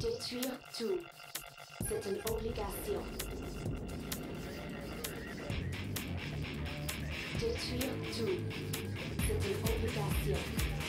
Détruire tout, c'est une obligation. Détruire tout, c'est une obligation.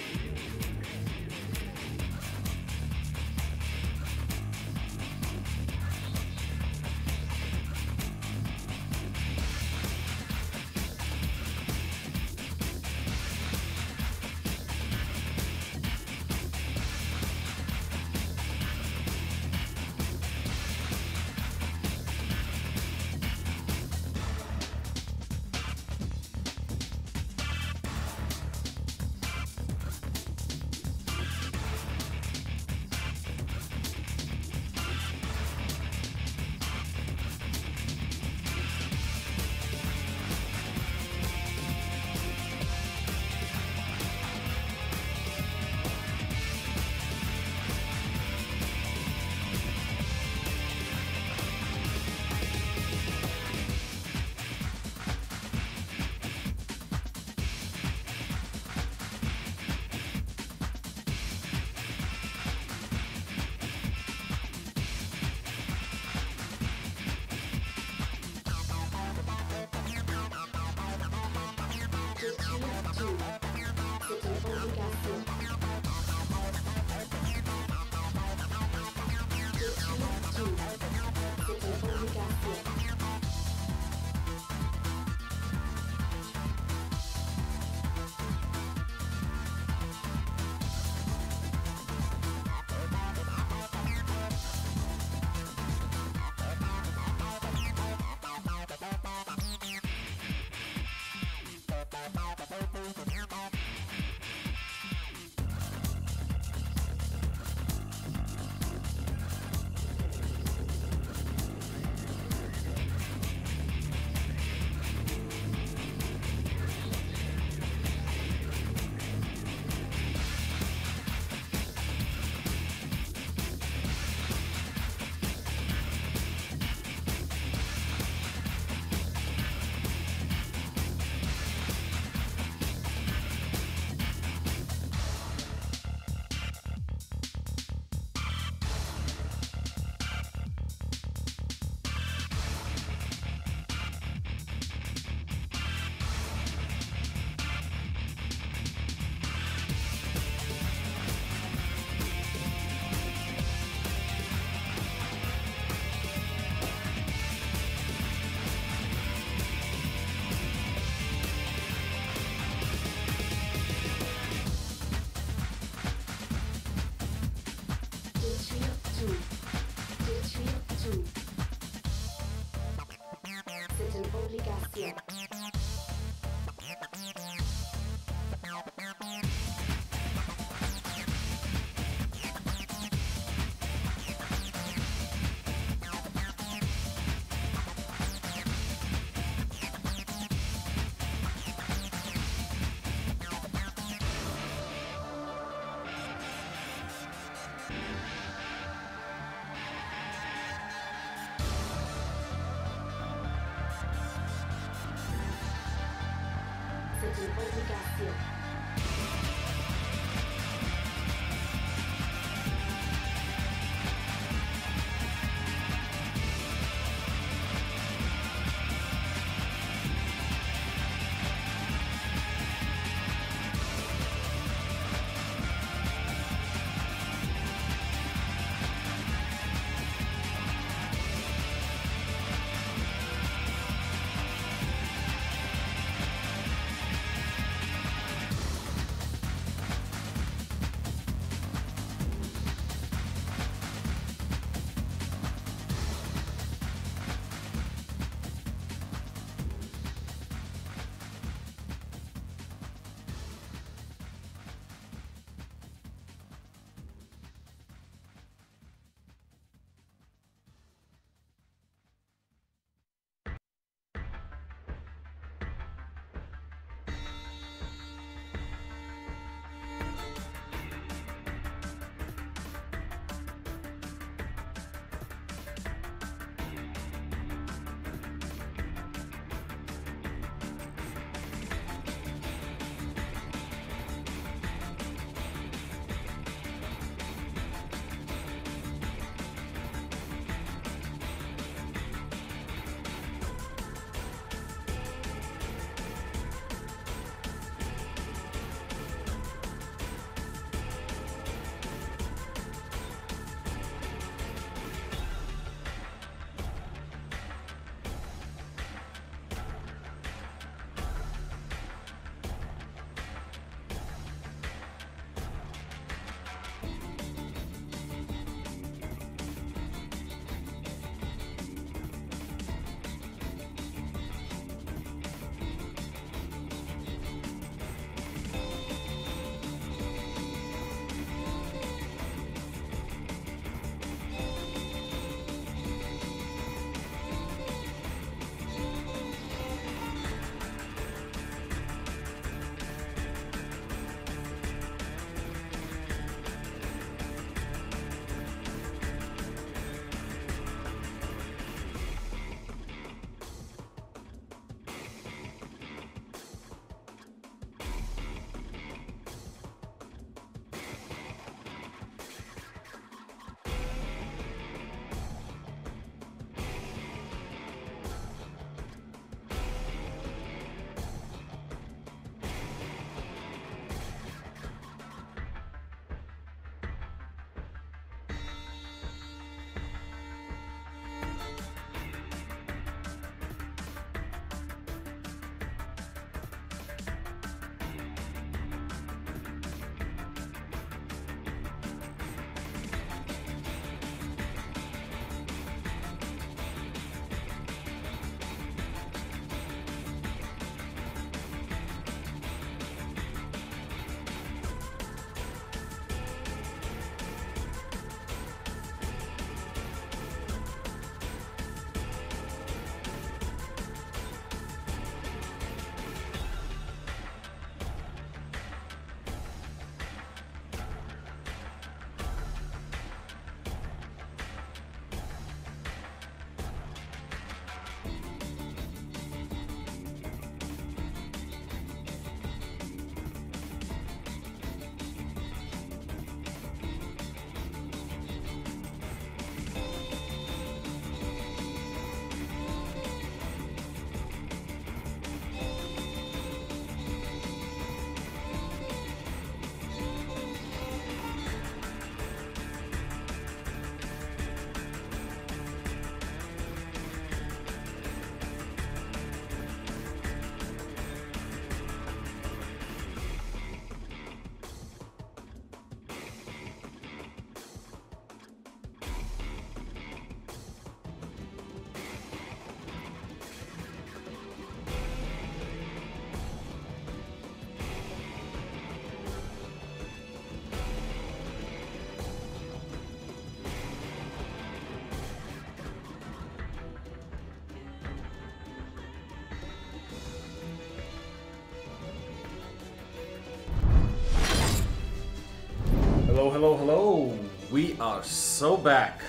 Hello, hello. We are so back.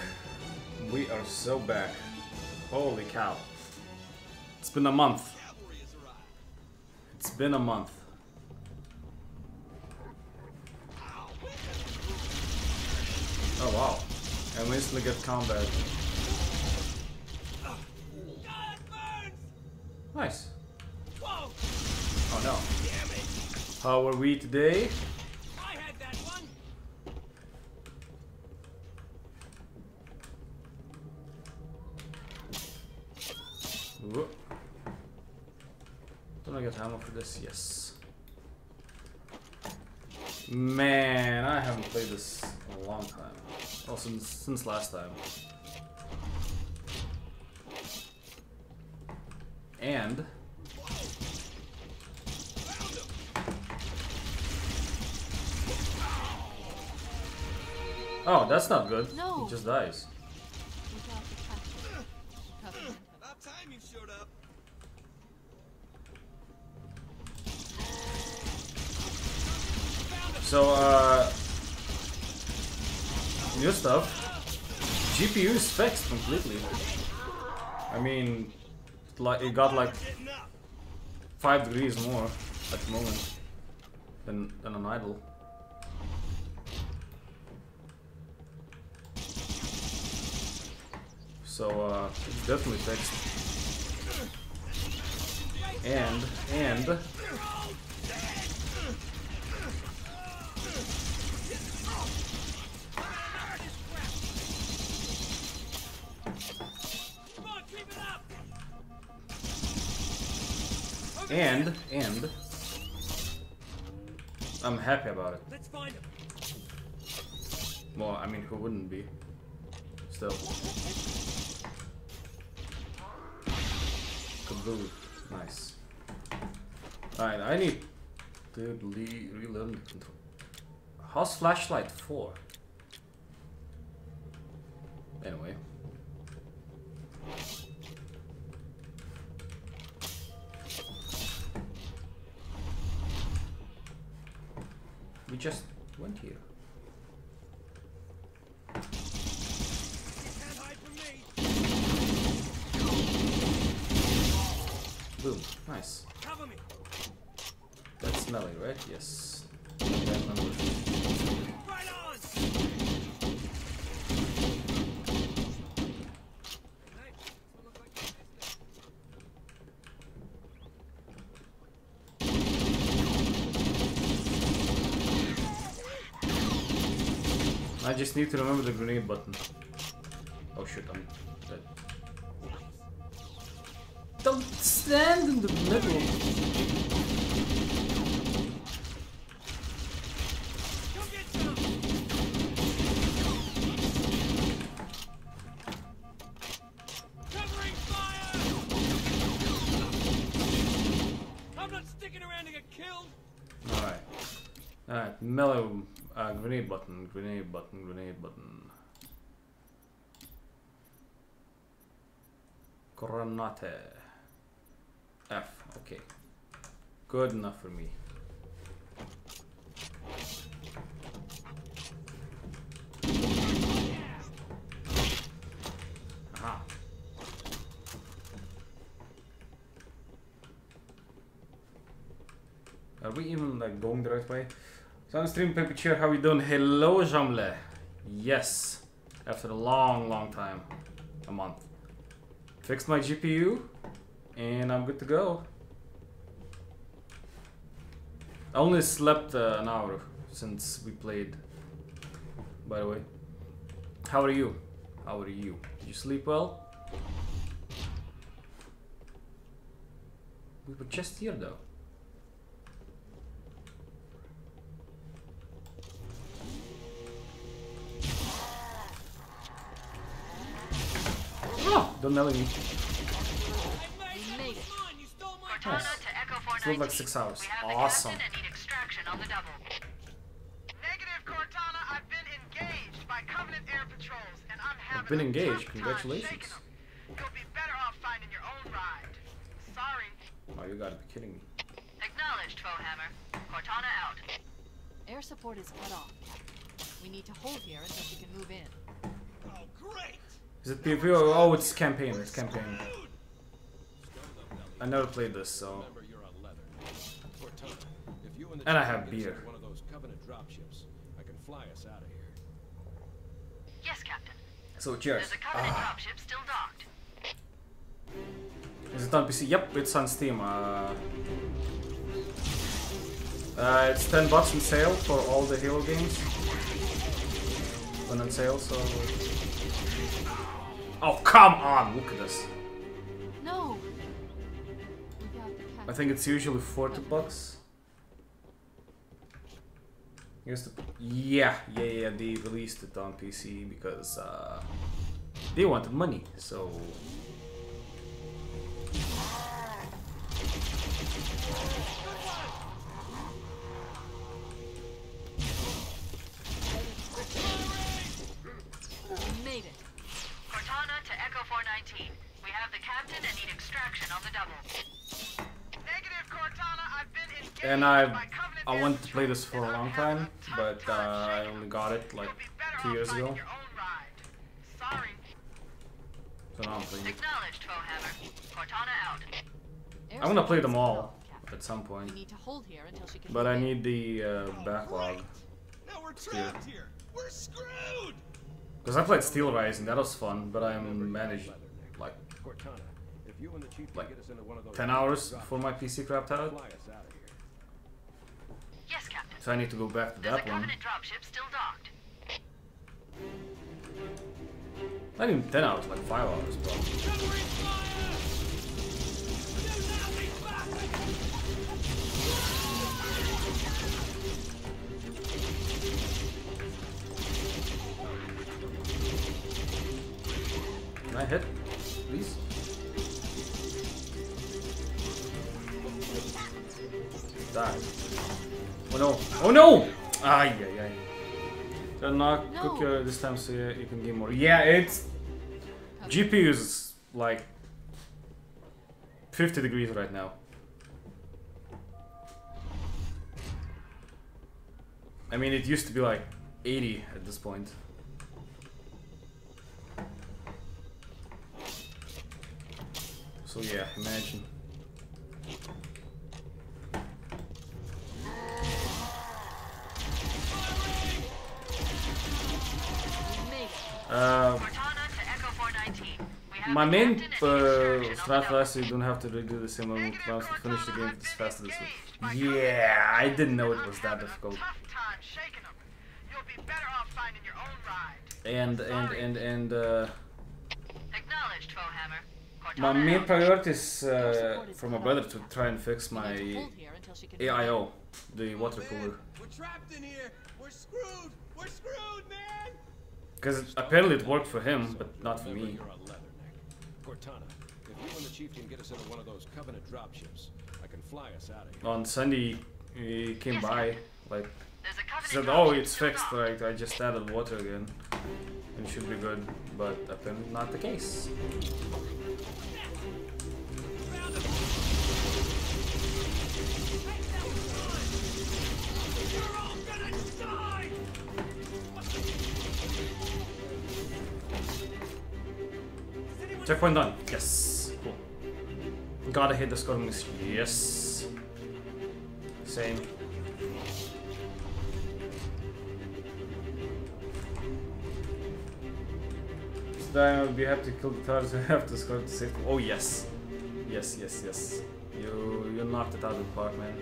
We are so back. Holy cow. It's been a month. It's been a month. Oh wow. And we instantly get combat. Nice. Oh no. How are we today? I had that one. Whoop. Don't I get ammo for this? Yes. Man, I haven't played this in a long time. Well, since since last time. And Oh, that's not good. No. He just dies. So, the practice. Covenant. About time you showed up. So, uh, new stuff. GPU is fixed completely. I mean, like it got like five degrees more at the moment than than an idle. So uh, it's definitely fixed. And and on, keep it up. and and I'm happy about it. Let's find him. Well, I mean, who wouldn't be? Still. Kaboo. Nice. Alright, I need to le- relearn the control. How's flashlight 4? Anyway. We just went here. You can't hide from me. Boom. Nice. Cover me. That's melee, right? Yes. Right on. Hey, doesn't look like you missed it. I just need to remember the grenade button. Oh shit, I'm dead. Don't stand in the middle. Grenade button, grenade button, grenade button. Granate. F, okay. Good enough for me. Are we even like going the right way? Sunstream Paper Chair, how you doing? Hello, Jamle. Yes. After a long, long time. A month. Fixed my GPU. And I'm good to go. I only slept uh, an hour since we played. By the way. How are you? How are you? Did you sleep well? We were just here though. Time Congratulations. shaking 'em. You'll be better off finding your own ride. Sorry. Oh, you gotta be kidding me. Acknowledged, Foehammer. Cortana out. Air support is cut off. We need to hold here until she can move in. Oh, great! Is it PvP or oh it's campaign, it's campaign. I never played this, so Remember, you're on leather. Cortana, if you and I have beer. One of those Covenant dropships. I can fly us out of here. Yes, Captain. so cheers. There's a Covenant dropship still docked. Is it on PC? Yep, it's on Steam. Uh, uh, it's 10 bucks on sale for all the Halo games. When on sale, so. Oh, come on! Look at this. No! I think it's usually 40 bucks. Yes, the, yeah, yeah, yeah, they released it on PC because uh, they wanted money, so. 419. We have the captain and need extraction on the double. Negative, Cortana. I've been engaged And I, I wanted to play this for a long time, a but uh, I only them. got it like You'll be better two years ago. your own ride. Sorry. So now I'm playing it. Acknowledged, Foehammer. Cortana out. I'm gonna play them all at some point, need to hold here until she can but I need the uh, backlog. Now we're trapped here! We're screwed! Because I played Steel Rising, that was fun, but I managed like Cortana, if you and the chief Like, can get us into one of those 10 hours before my PC crapped out, fly us out of here. Yes, Captain. so I need to go back to There's that one. Covenant dropship still docked. Not even 10 hours, like 5 hours, bro. Can I hit? Please? Die. Oh no! Oh no! Ay, ay, ay. Not No. cook uh, this time so yeah, you can get more. Yeah, it's GPU is like 50 degrees right now. I mean, it used to be like 80 at this point. So yeah, imagine. Uh, Cortana to Echo 419. We have my main uh, strat you don't have to redo the same of Negative, to finish the game as fast as this. Yeah, I didn't know it was that difficult. And and and and uh, Acknowledged, Foehammer. Cortana my main priority is uh, for my brother to try and fix We need to my hold here until she can move in. AIO, the water cooler. We're trapped in here! We're screwed! We're screwed, man! Because apparently it worked for him, but not for me. On. Cortana, if you and the chief can get us into one of those Covenant dropships, I can fly us out of here. On Sunday, he came by, like, There's a he Covenant said, oh, it's fixed, right? I just added water again. And it should be good, but apparently not the case. Found him! You're all gonna die! Checkpoint done. Yes. Cool. Gotta hit the scoring list. Yes. Same. So then I would be happy to kill the targets and have to score to save. Oh yes. Yes, yes, yes. You you knocked it out of the park, man.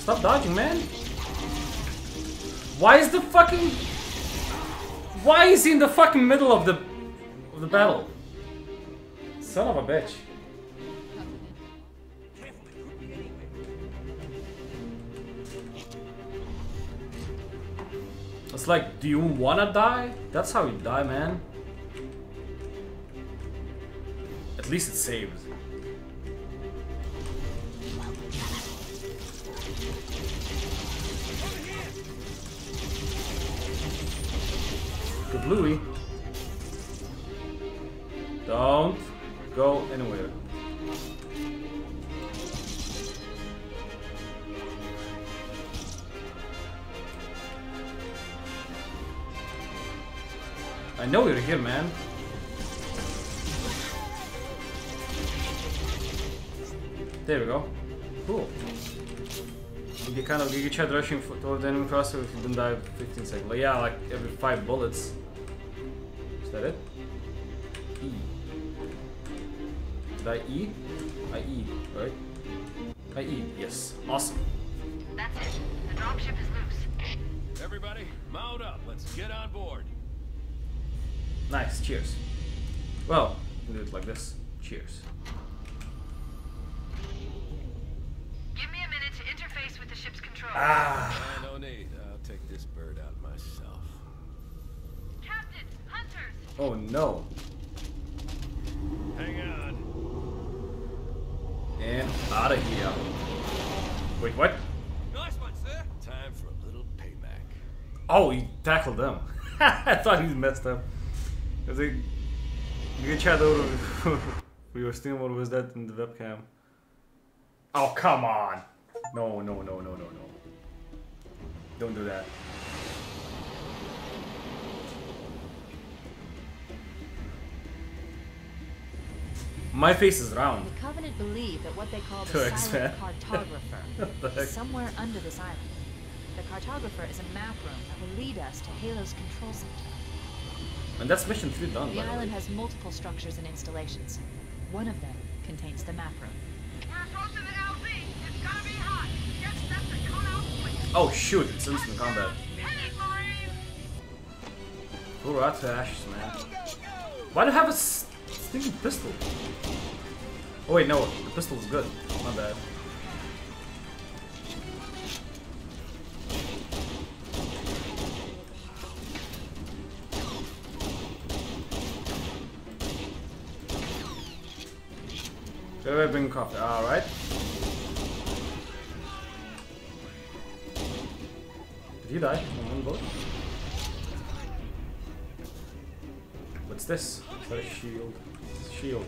Stop dodging, man. Why is the fucking Why is he in the fucking middle of the of the battle? Son of a bitch. It's like, do you wanna die? That's how you die, man. At least it saves. Louis. Don't go anywhere. I know you're here, man. There we go. Cool. You kind of you get rushing toward the enemy crosser if you don't die 15 seconds. Yeah, like every five bullets. Is that it? E. Did I E? I E, right? I E, yes. Awesome. That's it. The dropship is loose. Everybody, mount up. Let's get on board. Nice, cheers. Well, we do it like this. Cheers. Give me a minute to interface with the ship's controls. Ah. Uh, no need. I'll take this bird out myself. Captain, hunters. Oh no. Hang on. And out of here. Wait, what? Nice one, sir. Time for a little payback. Oh, he tackled them. I thought he messed up. Cause they, you chat over we were stealing what was that in the webcam. Oh come on! No, no, no, no, no, no. Don't do that. My face is round. The Covenant believe that what they call the To silent cartographer the is somewhere under this island. The cartographer is a map room that will lead us to Halo's control center. And that's mission three done. The by the way. island has multiple structures and installations. One of them contains the map room. We're approaching the LZ. It's gonna be hot. Get set to cut out quick. Oh shoot! It's instant combat. Hit it, Marines! Go right to ashes, man. Why do I have a stinking pistol? Oh wait, no, the pistol is good. My bad. Go away, bring coffee. Alright. Did he die on one bullet? What's this? Is that a shield? Shield.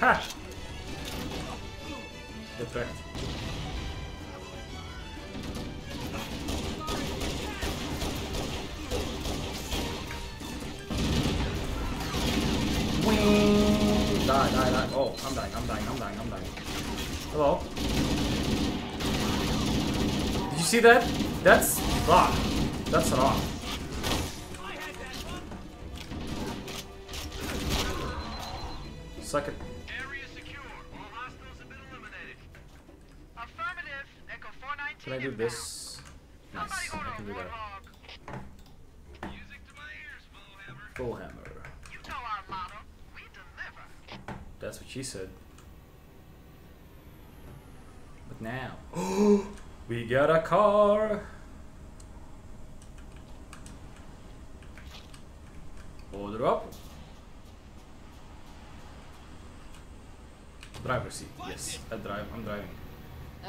Ha! Wrecked. Die, die, die. Oh, I'm dying, I'm dying, I'm. Hello? Did you see that? That's wrong. That's wrong. Suck it. Area secure. All hostiles have been eliminated. Affirmative. Echo 419 Can I do this? Somebody I can a do that. Music to my ears, Foehammer. Full hammer. You know our motto. We deliver. That's what she said. But now, we got a car. Order up. Driver seat. Yes, I drive. I'm driving.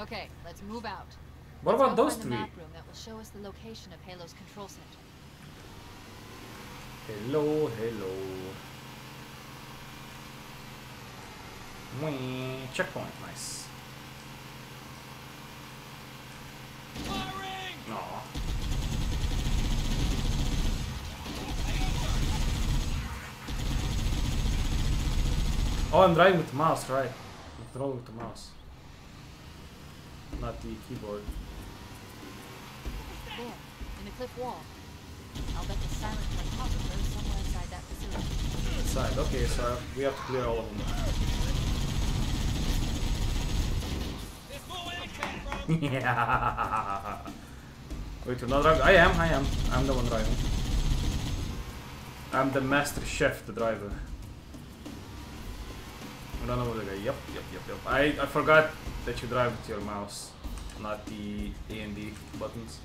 Okay, let's move out. What Let's about go those find three? the map room that will show us the location of Halo's control center. Hello, hello. Whee, checkpoint, nice. Aw. Oh, I'm driving with the mouse, right? Control with the mouse. Not the keyboard. There, in the cliff wall. I'll bet the silent somewhere inside that facility. Inside. Okay, so we have to clear all of them. There's more where it came from. yeah. Wait, you're not driving? I am, I am. I'm the one driving. I'm the master chef, the driver guy. Yep, yep, yep, yep. I, I forgot that you drive with your mouse, not the A and D buttons.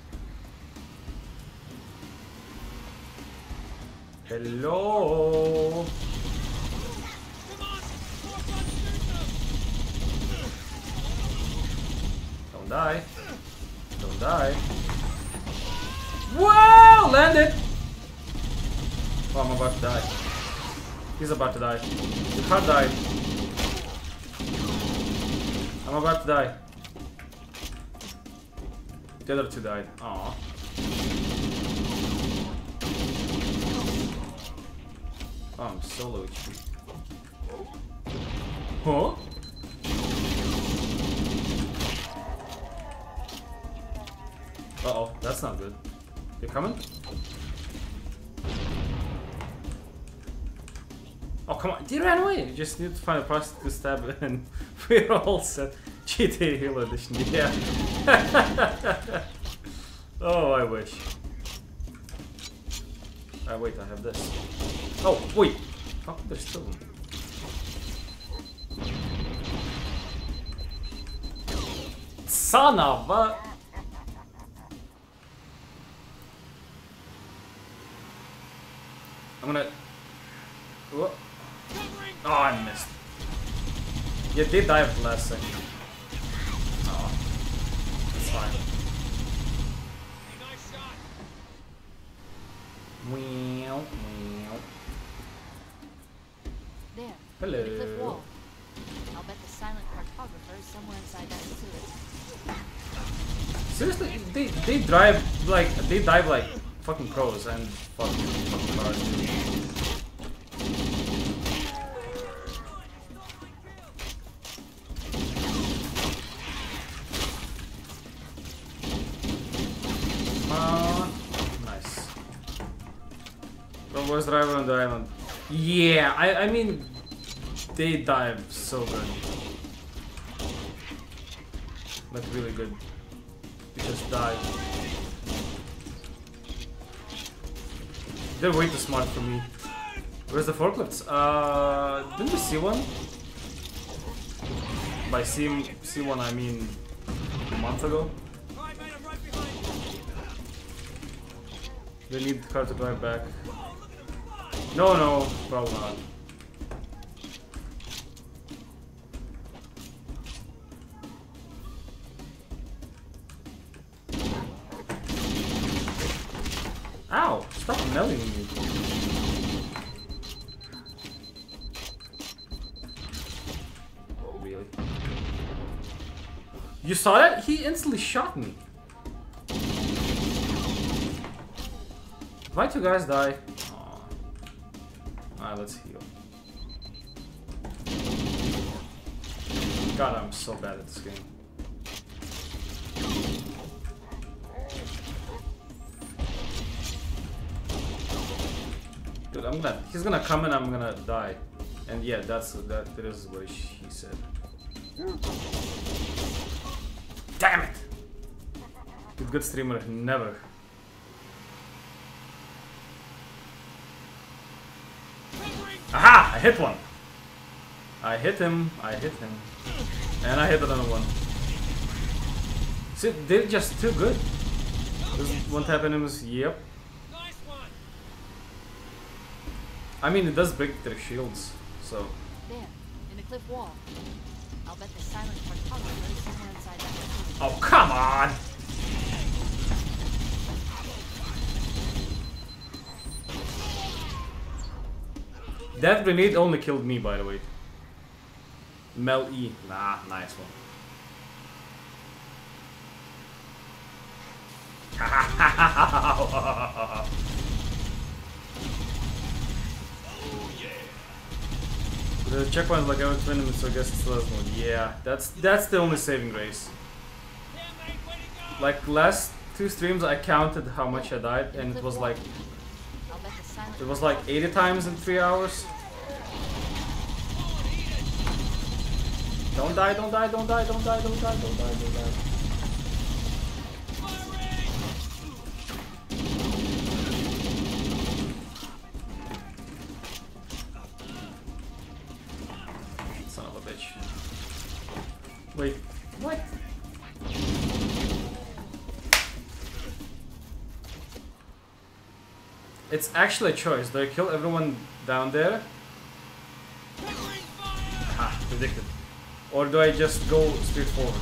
Hello! Don't die. Don't die. Whoa! Landed! Oh, I'm about to die. He's about to die. You can't died. I'm about to die. The other two died. Aw. Oh, I'm so low HP. Huh? Uh oh, that's not good. You coming? Oh come on, Did ran away! You just need to find a prostitute to stab and we're all set. GTA Halo Edition, yeah. oh, I wish. Ah, wait, I have this. Oh, wait! Oh, there's still one. Son of a... I'm gonna... Oh, I missed. Yeah, they dived last second. Oh, it's fine. Meow, meow. There. Hello. The cliff wall. I'll bet the silent cartographer is somewhere inside that facility. Seriously, they they drive like they dive like fucking pros and fucking fucking cars. Worst driver on the island. Yeah, I I mean they dive so good. Like really good. You just died. They're way too smart for me. Where's the forklifts? Uh, didn't we see one? By see, see one I mean a month ago. They need the car to drive back. No, no, probably not. Ow! Stop melting me. Really? You saw that? He instantly shot me. Why two guys die? Alright, let's heal. God, I'm so bad at this game. Dude, I'm gonna. He's gonna come and I'm gonna die. And yeah, that's that. That is what he said. Damn it! Good, good streamer, never. Aha! I hit one. I hit him. I hit him. And I hit another one. See, they're just too good. This one tap enemies. Yep. I mean, it does break their shields. So There. In the cliff wall. I'll bet the silent cartographer is somewhere inside that. Oh, come on! That grenade only killed me, by the way. Mel E. Nah, nice one. The checkpoint like every 20 minutes, so I guess it's last one. Yeah, that's that's the only saving grace. Like last two streams, I counted how much I died, and it was like I'll bet the silent it was like 80 times in three hours. Don't die! Don't die! Don't die! Don't die! Don't die! Don't die! Don't die! Son of a bitch. Wait, It's actually a choice. Do I kill everyone down there? Ah, predicted. Or do I just go straight forward?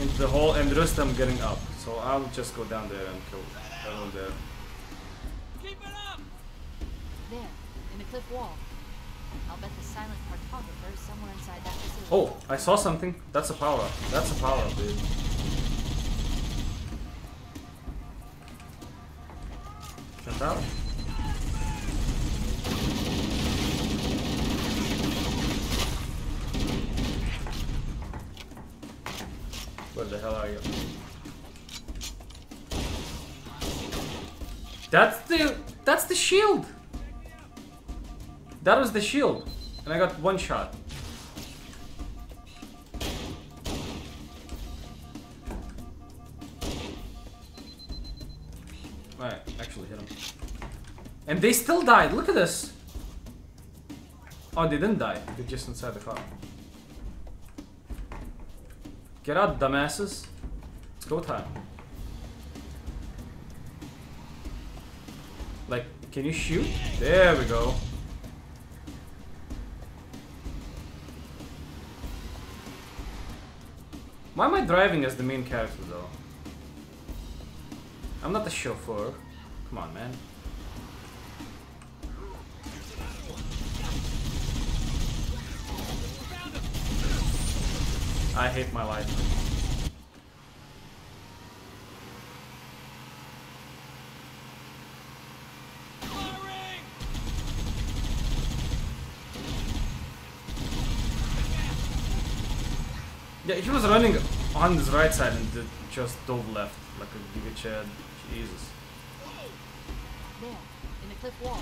into the hole and Rustam getting up. So I'll just go down there and kill everyone there. Keep it up! There, in the cliff wall. I'll bet the silent cartographer is somewhere inside that facility. Oh, I saw something. That's a power up. That's a power up, dude. Jump out. Where the hell are you? That's the that's the shield. That was the shield, and I got one shot. Alright, actually hit him. And they still died. Look at this. Oh, they didn't die. They're just inside the car. Get out, dumbasses. It's go time. Like, can you shoot? There we go. Why am I driving as the main character though? I'm not the chauffeur. Come on, man. I hate my life. Yeah, he was running on his right side and just dove left like a giga chad. Jesus. There, in the cliff wall.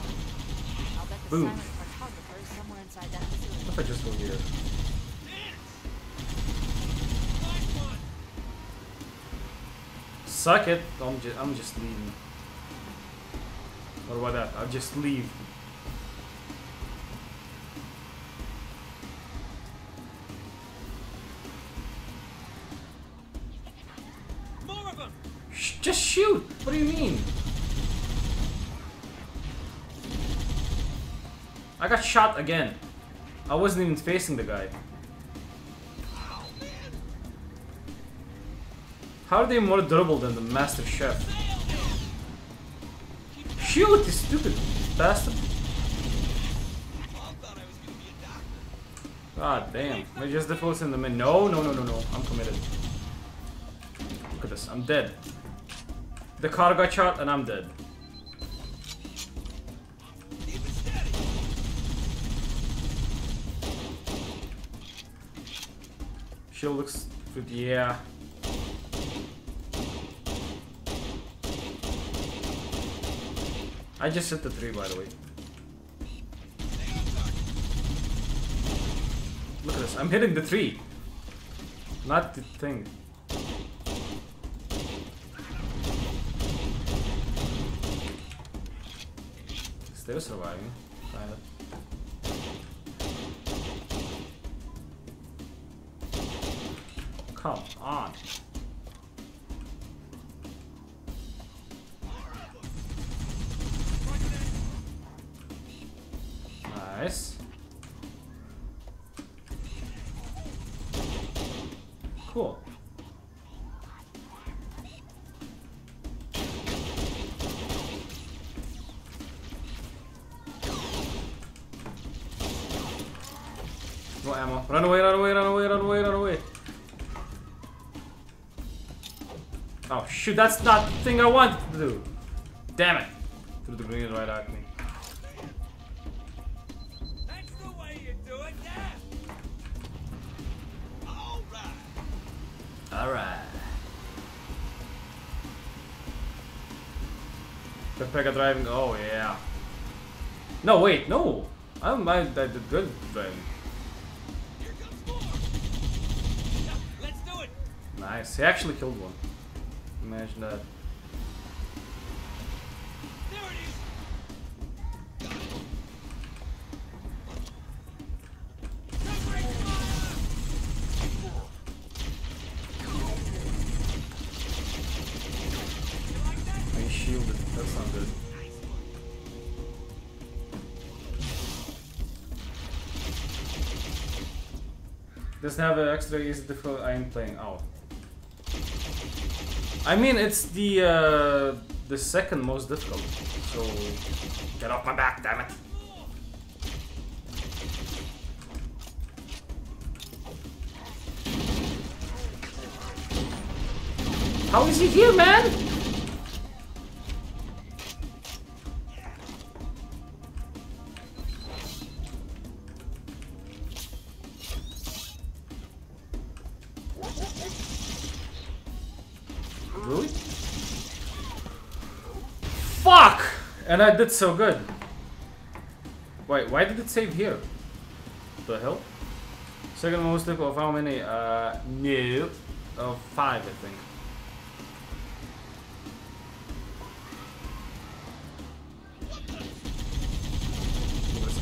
I'll bet the Boom. silent cartographer is somewhere inside that facility. What if I just go here? Suck it. I'm just I'm just leaving. What about that? I'll just leave. More of them! Sh just shoot. Got shot again. I wasn't even facing the guy. How are they more durable than the Master Chief? Shoot, you stupid bastard. God damn. I just in the mid. No, no, no, no, no. I'm committed. Look at this. I'm dead. The car got shot and I'm dead. Shield looks good. Yeah. I just hit the three, by the way. Look at this. I'm hitting the three. Not the thing. Still surviving. Shoot, that's not the thing I wanted to do. Damn it. Threw the grenade right at me. That's the way you do it, yeah! Alright! Alright. Backpacker driving, oh yeah. No, wait, no. I'm, I, I did good driving. Here comes more! Yeah, let's do it! Nice. He actually killed one. Imagine that. There it is! Doesn't have an extra easy difficult. I am playing. Oh. I mean, it's the uh, the second most difficult. So get off my back, damn it! How is he here, man? And I did so good. Wait, why did it save here? The hell? Second most difficult of how many? Uh, no. Of five, I think.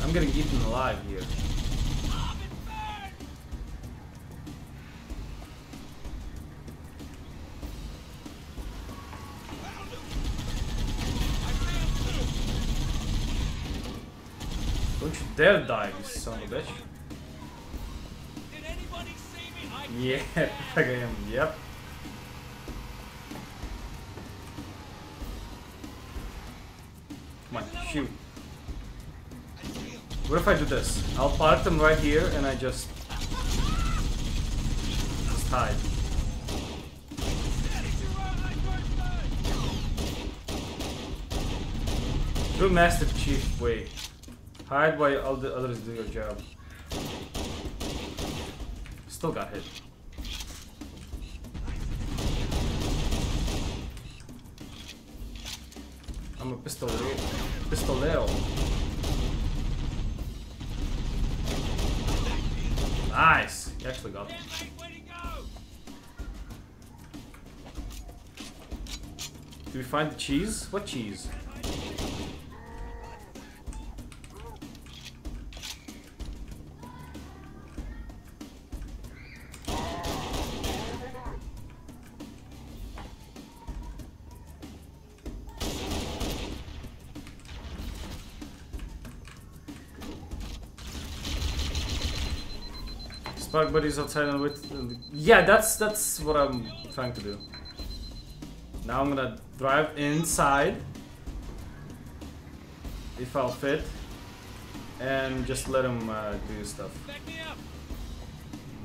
I'm getting eaten alive here. Dare die, you son of a bitch. Did anybody see me? Yeah, I am. Yep. Come on, shoot. What if I do this? I'll park them right here and I just... Just hide. True Master Chief way. Hide while all the others do your job. Still got hit. I'm a pistolero. Pistolero. Nice. Actually got! Did we find the cheese? What cheese? Spark buddies outside and with. Yeah, that's that's what I'm trying to do. Now I'm gonna drive inside. If I'll fit. And just let him uh, do his stuff. Back me up!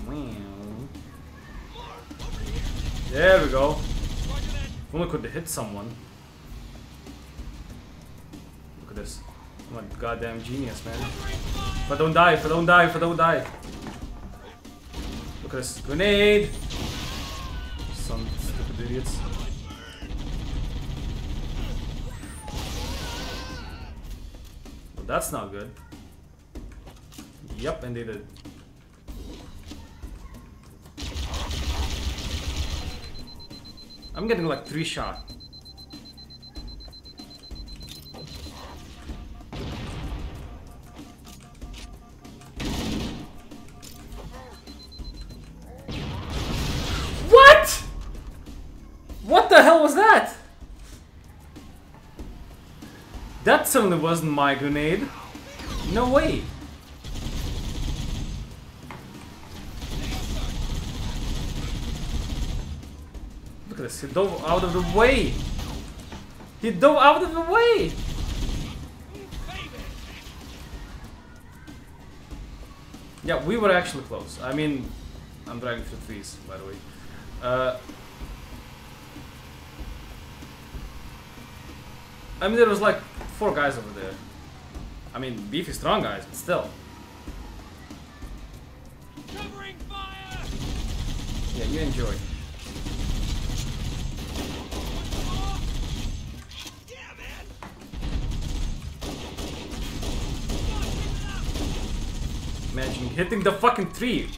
Meow. There we go. If only could hit someone. Look at this. I'm a goddamn genius, man. If I don't die, if I don't die, if I don't die. Look. Grenade! Some stupid idiots. Well, that's not good. Yep, and they did. I'm getting like three shot. Certainly wasn't my grenade. No way. Look at this, he dove out of the way! He dove out of the way! Yeah, we were actually close. I mean, I'm driving through trees, by the way. Uh, I mean, there was like four guys over there. I mean, beefy strong guys, but still. Covering fire! Yeah, you enjoy. Imagine hitting the fucking tree.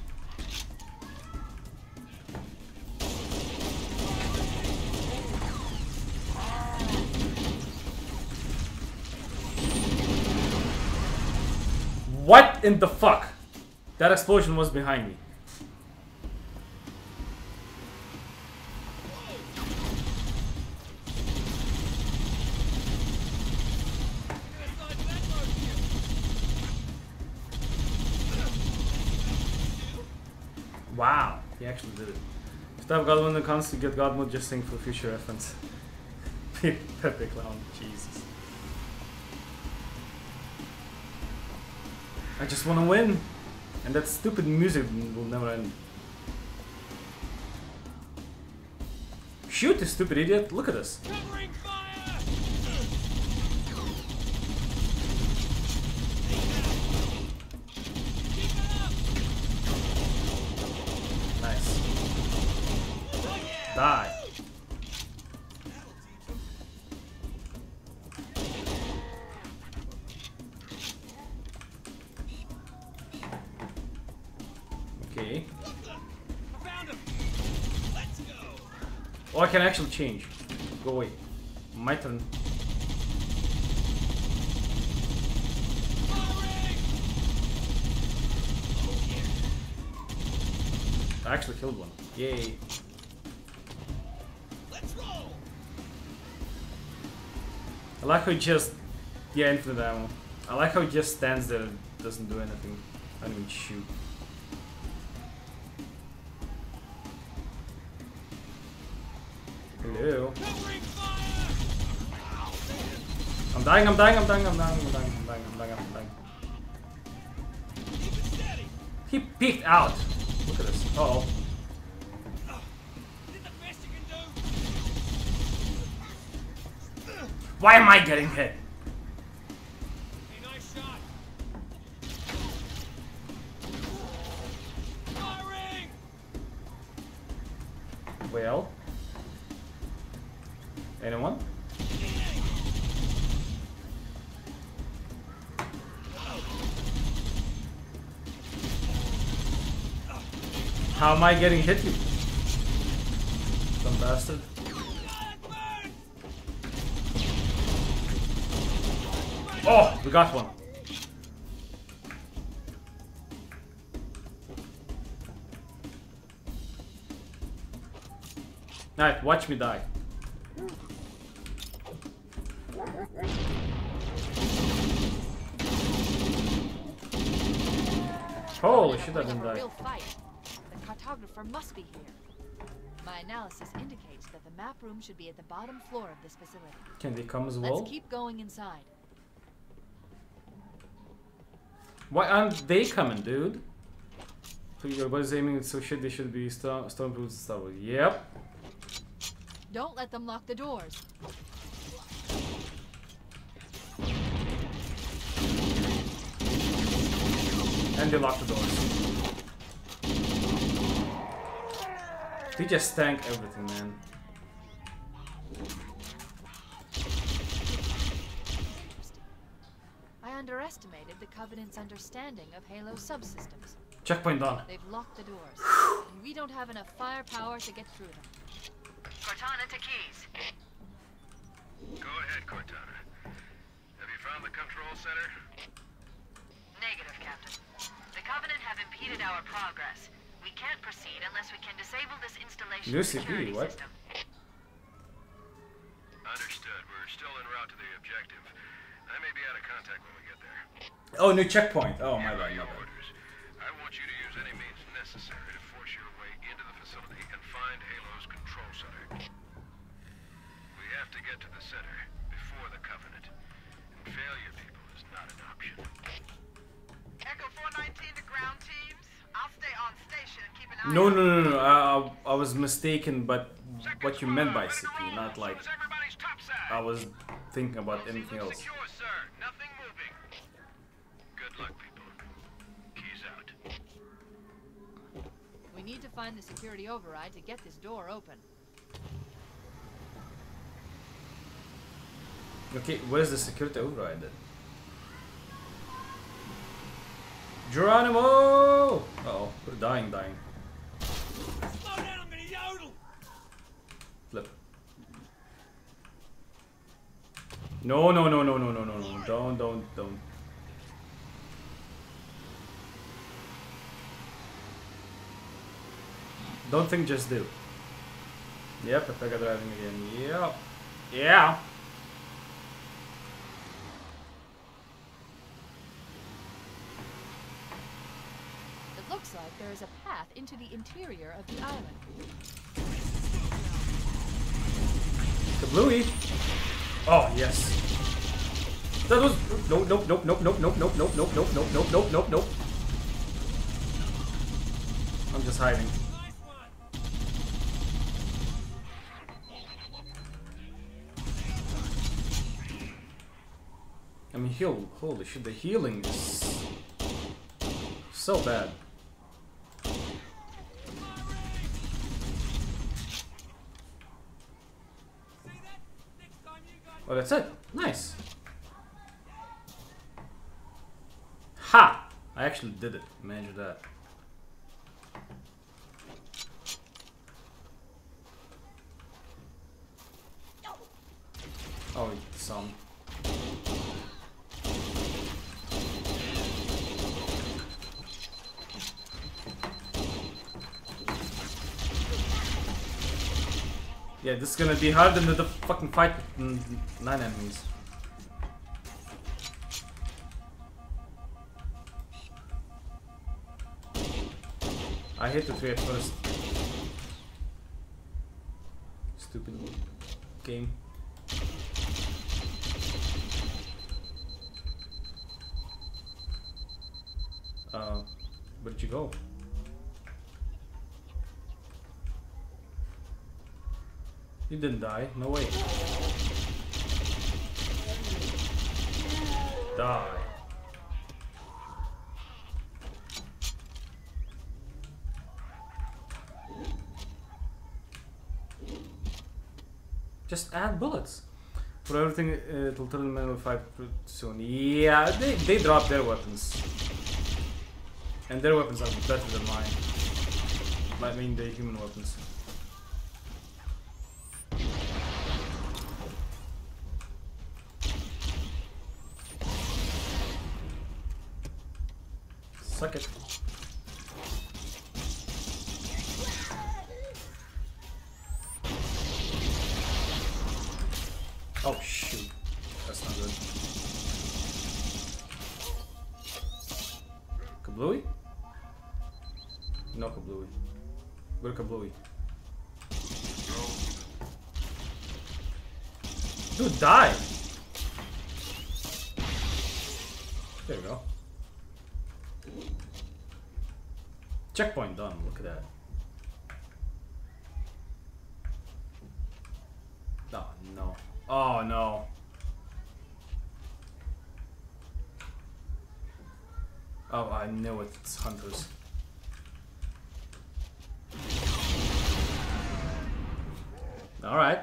In the fuck? That explosion was behind me. Wow, he actually did it. Have God mode comes to get God mode, just think for future reference. Pepe Clown, Jesus. I just wanna win! And that stupid music will never end. Shoot, you stupid idiot! Look at this! Nice. Die. Change. Go away. My turn. I actually killed one. Yay. Let's roll! I like how he just... Yeah, infinite ammo. I like how he just stands there and doesn't do anything. I don't even shoot. Dying, I'm dying, I'm dying, I'm dying, I'm dying, I'm dying, I'm dying, I'm dying. He peeked out. Look at this. Uh oh. Why am I getting hit? Am I getting hit? You some bastard. Oh, we got one. Alright, watch me die. Holy shit, I didn't die. Real fight. The cartographer must be here. My analysis indicates that the map room should be at the bottom floor of this facility. Can they come as well? Let's keep going inside. Why aren't they coming, dude? So everybody's aiming so shit they should be stormtroopers and stuff. Yep. Don't let them lock the doors. And they lock the doors. They just tank everything, man. I underestimated the Covenant's understanding of Halo subsystems. Checkpoint done. They've locked the doors. and we don't have enough firepower to get through them. Cortana to Keys. Go ahead, Cortana. Have you found the control center? Negative, Captain. The Covenant have impeded our progress. We can't proceed unless we can disable this installation's Lucy security what? system. Understood. We're still en route to the objective. I may be out of contact when we get there. Oh, new checkpoint. Oh, my Here are bad, my your bad. orders. I want you to use any means necessary to force your way into the facility and find Halo's control center. We have to get to the center No, no, no, no. I, I, I was mistaken, but what you meant by city, not like. I was thinking about anything else. Secure, sir. Nothing moving. Good luck, people. Keys out. We need to find the security override to get this door open. Okay, where's the security override then? Geronimo! Uh oh, we're dying, dying. Slow down, I'm gonna yodel! Flip. No, no, no, no, no, no, no, no. Don't, don't, don't. Don't think, just do. Yep, Pepega driving again. Yep. Yeah. It looks like there is a path into the interior of the island. The bluey. Oh yes. That was nope nope nope nope nope nope nope nope nope nope nope nope nope nope nope. I'm just hiding. I mean heal holy shit the healing is so bad. Oh, that's it. Nice. Ha! I actually did it. Imagine that. Oh, some. Yeah, this is gonna be harder than the fucking fight with nine enemies. I hit the at first. Stupid game. Uh, where'd you go? You didn't die. No way. Die. Just add bullets. For everything, uh, it'll turn level 5 soon. Yeah, they, they drop their weapons. And their weapons are better than mine. I mean, the human weapons. Suck it. Oh shoot. That's not good. Kablooey? No Kablooey. Where Kablooey? Dude, die! It. It's hunters. Alright.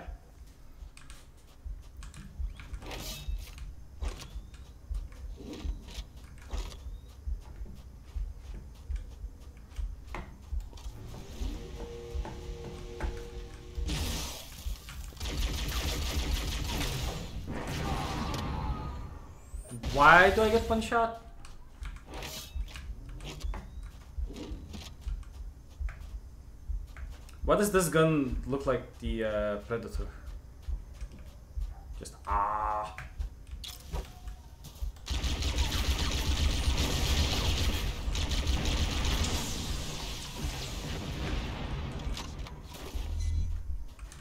Why do I get one shot? Why does this gun look like the uh, Predator? Just ah.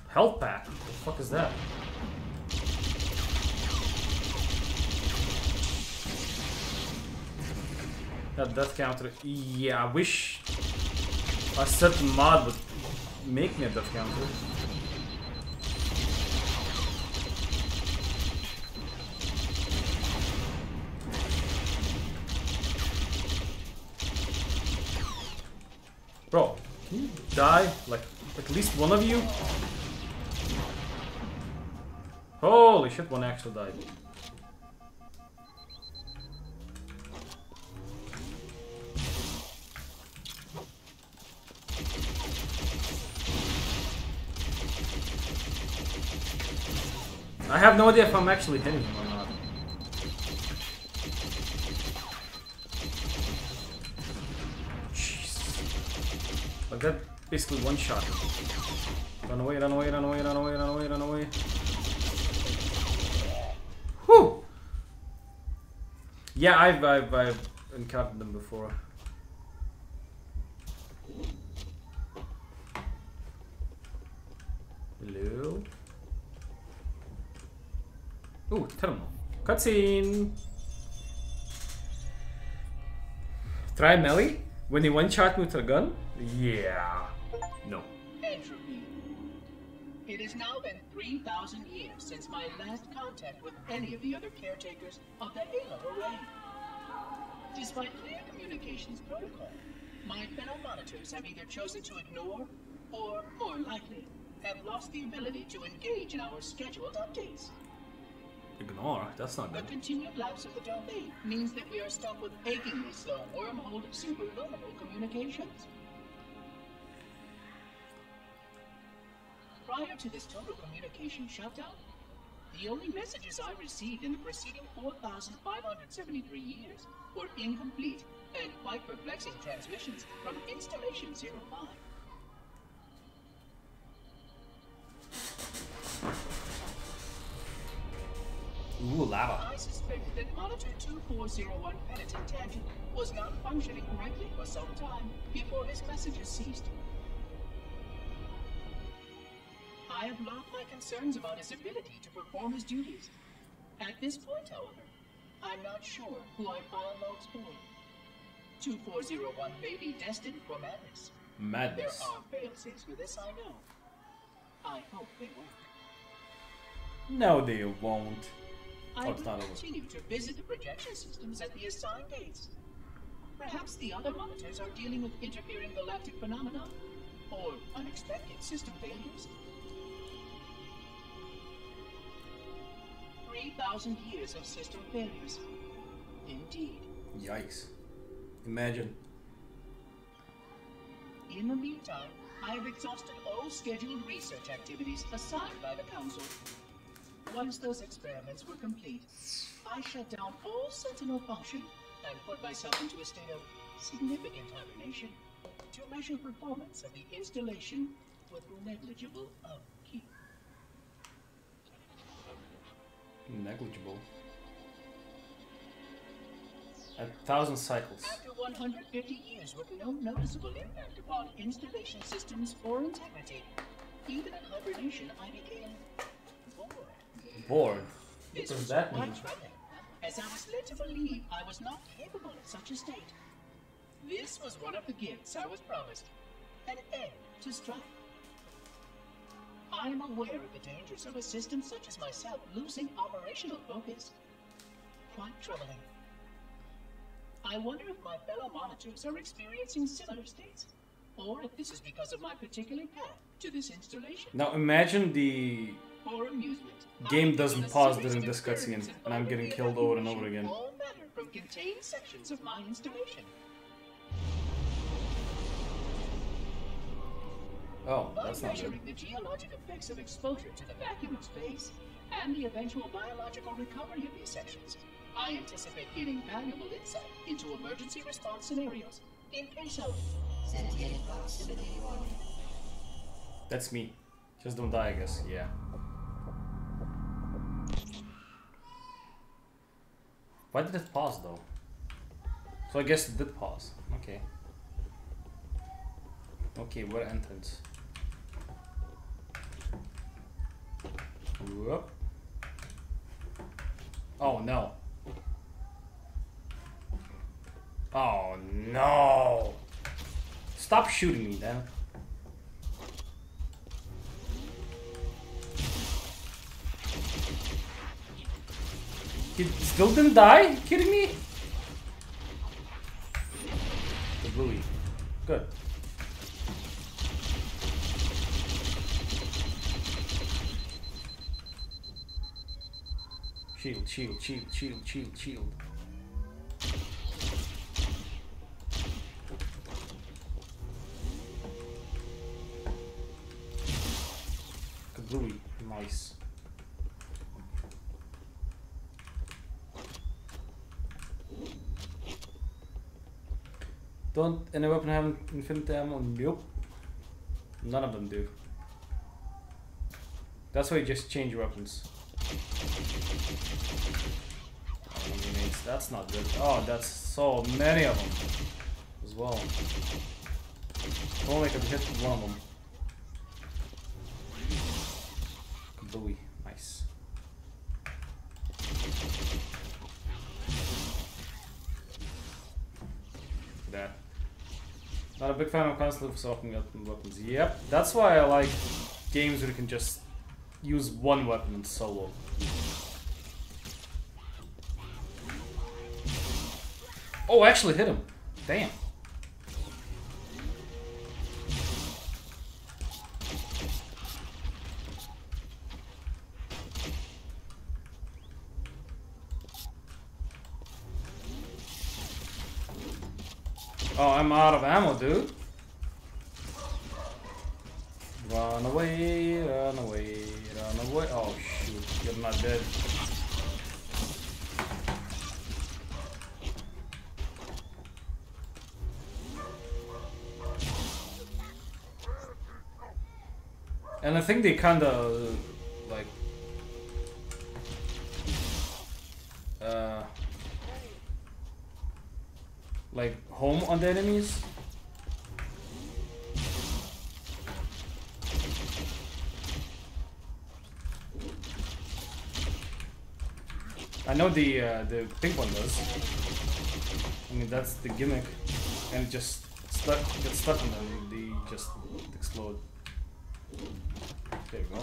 Health pack? What the fuck is that? That death counter. Yeah, I wish a certain mod would make me a death counter. Bro, can you die? Like, at least one of you? Holy shit, one actually died. Have no idea if I'm actually hitting him or not. Jeez. Like that basically one shot. Run away, run away, run away, run away, run away, run away. Whew! Yeah, I've, I've, I've encountered them before. Hello. Ooh, terminal. Cutscene. Try melee? When you one shot with a gun? Yeah. No. It has now been 3,000 years since my last contact with any of the other caretakers of the Halo Array. Despite clear communications protocol, my fellow monitors have either chosen to ignore or, more likely, have lost the ability to engage in our scheduled updates. Ignore. That's not The good. continued lapse of the domain means that we are stuck with achingly slow wormhole super superluminal communications. Prior to this total communication shutdown, the only messages I received in the preceding 4,573 years were incomplete and quite perplexing transmissions from Installation 05. Ooh, lava. I suspect that Monitor 2401 Penitent Tangent was not functioning correctly for some time before his messages ceased. I have logged my concerns about his ability to perform his duties. At this point, however, I'm not sure who I file logs for. 2401 may be destined for madness. Madness. There are fail-safes for this, I know. I hope they work. No, they won't. I Oh, will continue to visit the projection systems at the assigned dates. Perhaps the other monitors are dealing with interfering galactic phenomena or unexpected system failures. 3,000 years of system failures. Indeed. Yikes. Imagine. In the meantime, I have exhausted all scheduled research activities assigned by the Council. Once those experiments were complete, I shut down all Sentinel function and put myself into a state of significant hibernation to measure performance of the installation with negligible upkeep. Negligible. A thousand cycles. After 150 years with no noticeable impact upon installation systems or integrity, even in hibernation, I became bored. What does that mean? as I was led to believe I was not capable of such a state. This was one of the gifts I was promised, an end to strife. I am aware of the dangers of a system such as myself losing operational focus. Quite troubling. I wonder if my fellow monitors are experiencing similar states, or if this is because of my particular path to this installation. Now imagine the Game doesn't pause during this cutscene, and I'm getting killed over and over again. of All matter from contained sections of my installation. Oh, that's not good. the geologic effects of exposure to the vacuum of space and the eventual biological recovery of these sections, I anticipate getting valuable insight into emergency response scenarios in case of sentient proximity warning. That's me. Just don't die, I guess. Yeah. Why did it pause though? So I guess it did pause. Okay. Okay, where entrance? Whoop. Oh no. Oh no. Stop shooting me, damn He still didn't die? You kidding me? The bluey. Good. Shield, shield, shield, shield, shield, shield. Any weapon infinite ammo? Nope. None of them do. That's why you just change weapons. That's not good. Oh, that's so many of them as well. If only I could hit one of them. Bluey. Nice. That. Not a big fan of constantly swapping weapon- weapons. Yep, that's why I like games where you can just use one weapon in solo. Oh, I actually hit him. Damn. Oh, I'm out of ammo, dude. Run away, run away, run away. Oh, shoot. Dead. And I think they kinda The uh, the pink one does. I mean that's the gimmick, and it just stuck gets stuck on them. They just explode. There you go.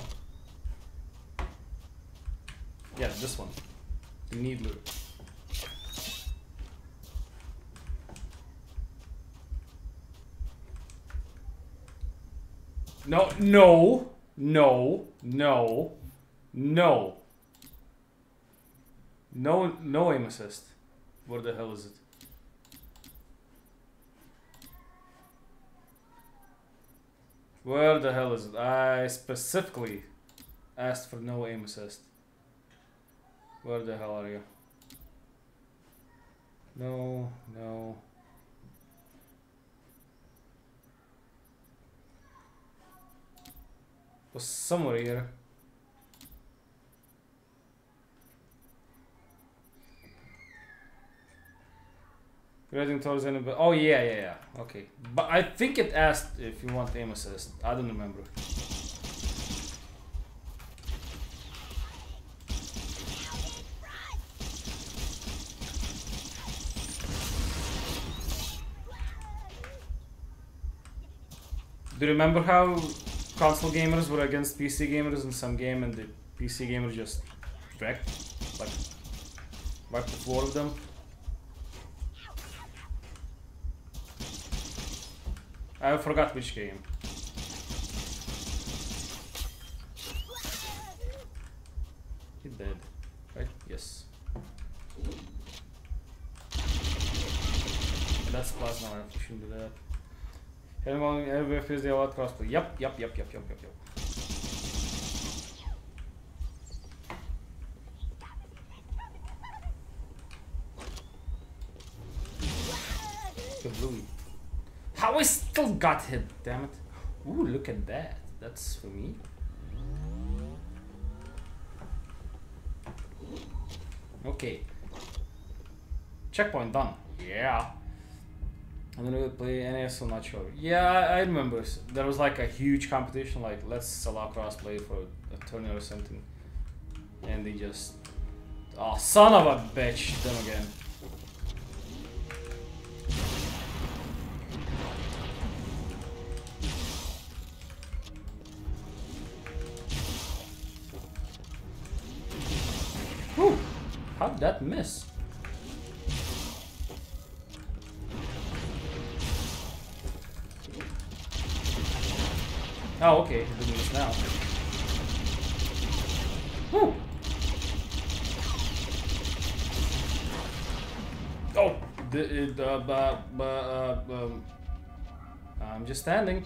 Yeah, this one. You need loot. No, no, no, no, no. No, no aim assist. Where the hell is it? Where the hell is it? I specifically asked for no aim assist. Where the hell are you? No, no. Was somewhere here. Grading towards anybody. Oh yeah, yeah, yeah. Okay, but I think it asked if you want aim assist. I don't remember. Do you remember how console gamers were against PC gamers in some game and the PC gamers just wrecked? Like, wiped the floor with them? I forgot which game. He dead, right? Yes. That's plasma we shouldn't do that. Anyone ever feels the lot crossplay? Yep, yep, yep, yep, yep, yep, yep. The bluey. How I still got hit, damn it. Ooh, look at that. That's for me. Okay. Checkpoint done. Yeah. I'm gonna play NES, I'm not sure. Yeah, I, I remember. There was like a huge competition, like let's allow crossplay for a tournament or something. And they just. Oh, son of a bitch, them again. That miss? Oh, okay. It didn't miss now. Oh! The, uh, but, uh, um, I'm just standing.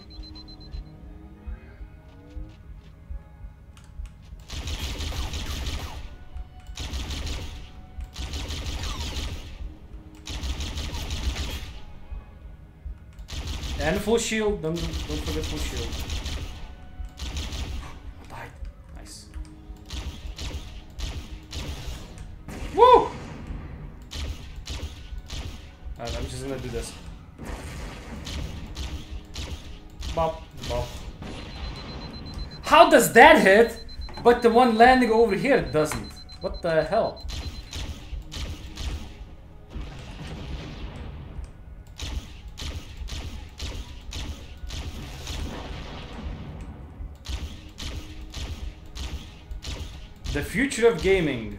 And full shield. Don't don't forget full shield. Died. Nice. Woo! I'm just gonna do this. Bop, bop. How does that hit? But the one landing over here doesn't. What the hell? Future of gaming,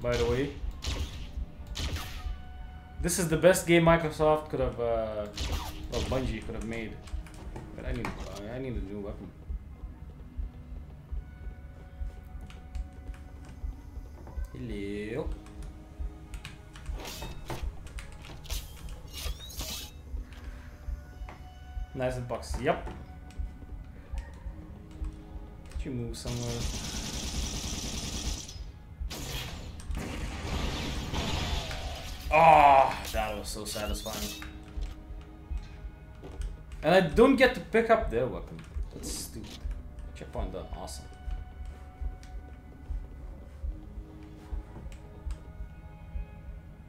by the way. This is the best game Microsoft could have, uh, well, Bungie could have made. But I need, I need a new weapon. Hello. Nice box. Yep. Did you move somewhere? Oh, that was so satisfying. And I don't get to pick up their weapon. That's stupid. Checkpoint done. Awesome.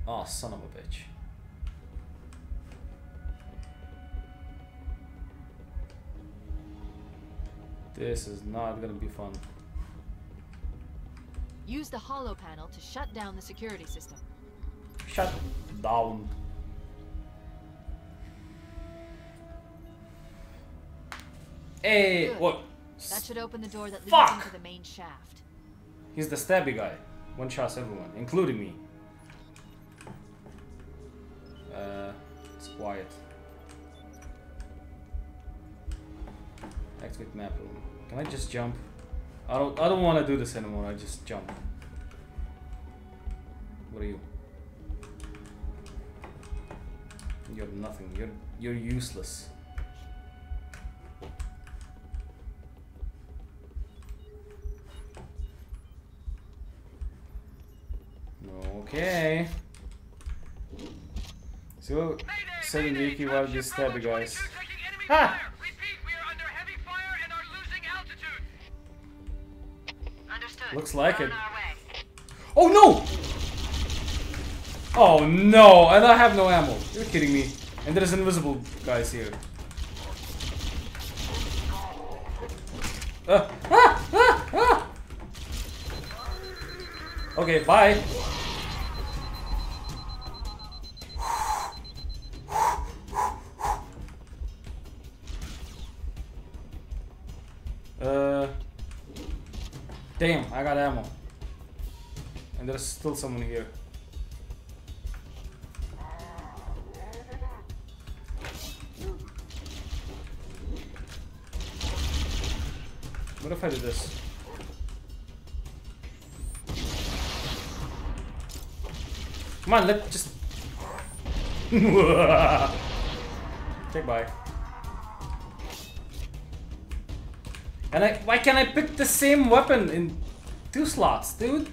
Oh, son of a bitch. This is not gonna be fun. Use the hollow panel to shut down the security system. Shut down. Hey, Good. what? That should open the door that leads Fuck! into the main shaft. He's the stabby guy. One shots everyone, including me. Uh, it's quiet. Activate map room. Can I just jump? I don't. I don't want to do this anymore. I just jump. What are you? You're nothing. You're you're useless. Okay. So, setting Yuki while these stabby guys. Ah! Repeat, we are under heavy fire and are losing altitude. Looks like it. on our way. Oh no! Oh no! And I have no ammo. You're kidding me. And there's invisible guys here. Uh, ah, ah, ah. Okay, bye. Uh, damn, I got ammo. And there's still someone here. I did this? Come on, let just. okay, bye. And I, why can't I pick the same weapon in two slots, dude?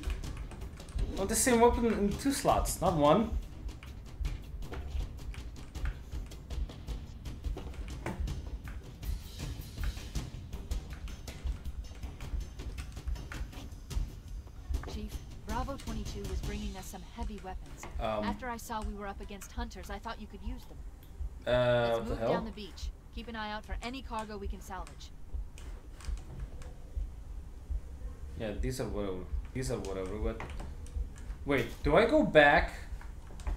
Want the same weapon in two slots, not one. We were up against hunters, I thought you could use them. Uh, Let's what the move hell? down the beach. Keep an eye out for any cargo we can salvage. Yeah, these are whatever. These are whatever. But wait, do I go back,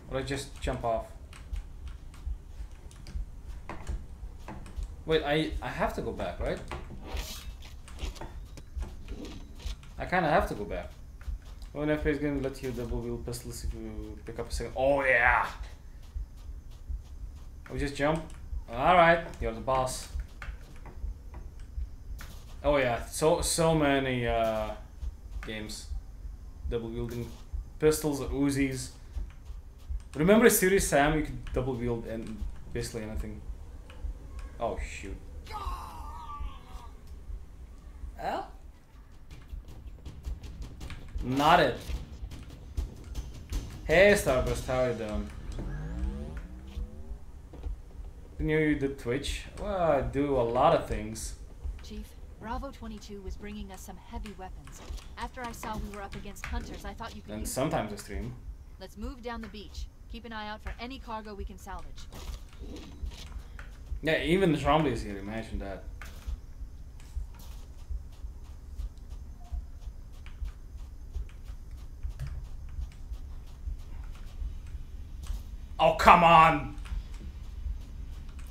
or I just jump off? Wait, I I have to go back, right? I kind of have to go back. FP is going to let you double wheel pistols if you pick up a second. Oh yeah. We just jump. All right, you're the boss. Oh yeah, so so many uh, games, double wielding pistols, Uzis. Remember Serious Sam? You could double wield and basically anything. Oh shoot. Oh. Not it. Hey Starburst, how are you doing? Knew you did Twitch. Well, I do a lot of things. Chief, Bravo 22 was bringing us some heavy weapons. After I saw we were up against hunters, I thought you could And sometimes I stream. Let's move down the beach. Keep an eye out for any cargo we can salvage. Yeah, even the zombie is here, imagine that. Oh, come on!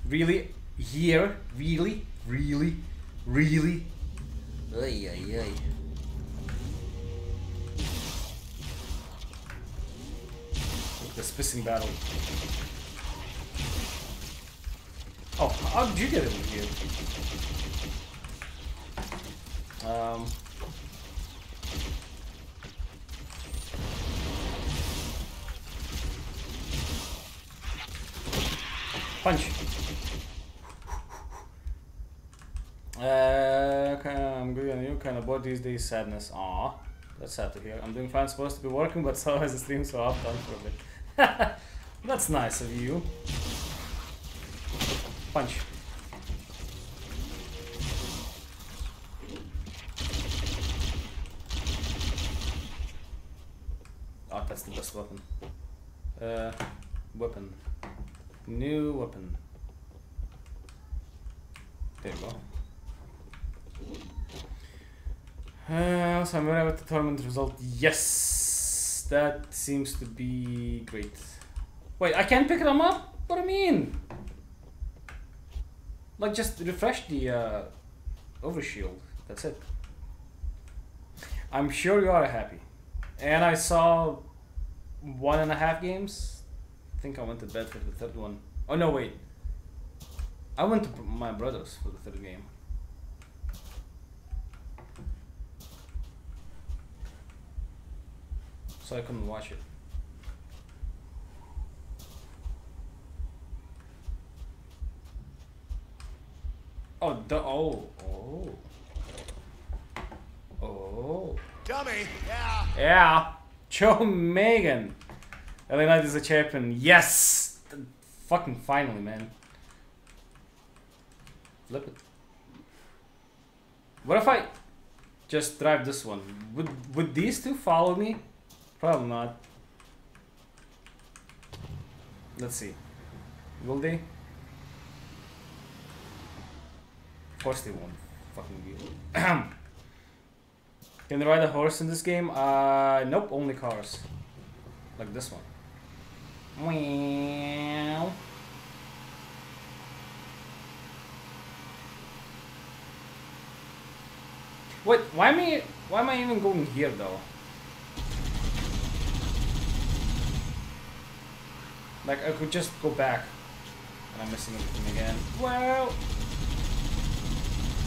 Really? Here? Really? Really? Really? Ay, ay, ay. This pissing battle. Oh, how did you get in here? Um. Punch. Uh, I'm good you. Kind of bored these days. Sadness. Aw, that's sad to hear. I'm doing fine. Supposed to be working, but so has the stream, so I've done for a bit. that's nice of you. Punch. Oh, that's the best weapon. Uh, weapon. New weapon. There you go. Uh, so I'm ready with the tournament result. Yes, that seems to be great. Wait, I can't pick them up. What do you mean? Like just refresh the uh, overshield. That's it. I'm sure you are happy. And I saw one and a half games. I think I went to bed for the third one. Oh no, wait. I went to my brother's for the third game. So I couldn't watch it. Oh, the oh oh oh. Dummy. Yeah. Yeah, Joe Megan. LA Knight is a champion. Yes, fucking finally, man. Flip it. What if I just drive this one? Would would these two follow me? Probably not. Let's see. Will they? Of course they won't. Fucking be. Can they ride a horse in this game? Uh, nope, only cars. Like this one. Meow. Wait, why am I why am I even going here though? Like I could just go back. And I'm missing everything again. Well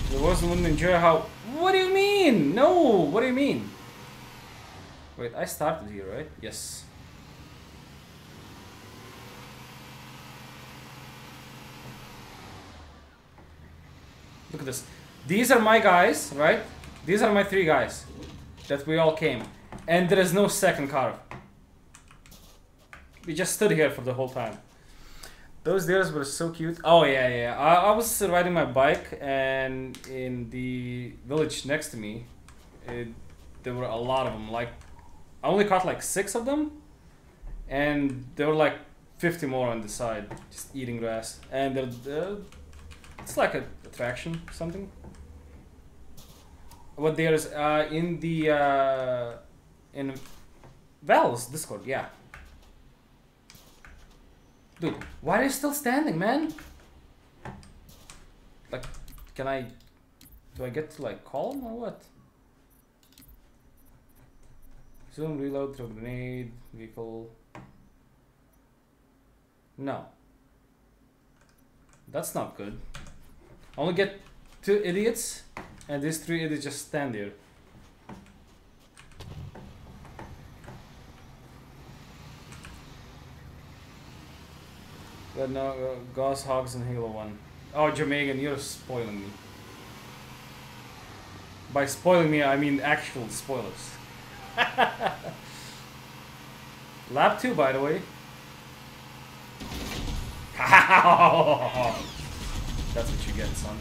there wasn't one enjoy how what do you mean? No, what do you mean? Wait, I started here, right? Yes. Look at this. These are my guys, right? These are my three guys that we all came. And there is no second car. We just stood here for the whole time. Those deers were so cute. Oh yeah, yeah. I, I was riding my bike and in the village next to me, it, there were a lot of them. Like, I only caught like six of them, and there were like 50 more on the side, just eating grass. And they're, they're, it's like a attraction, something. What there's uh, in the uh, in Val's Discord, yeah. Dude, why are you still standing, man? Like, can I... Do I get to, like, call him or what? Zoom, reload, throw grenade, vehicle... No. That's not good. I only get two idiots, and these three idiots just stand there. But no, uh, Gauss, Hogs, and Halo 1. Oh, Jamaican, you're spoiling me. By spoiling me, I mean actual spoilers. Lap 2, by the way. That's what you get, son.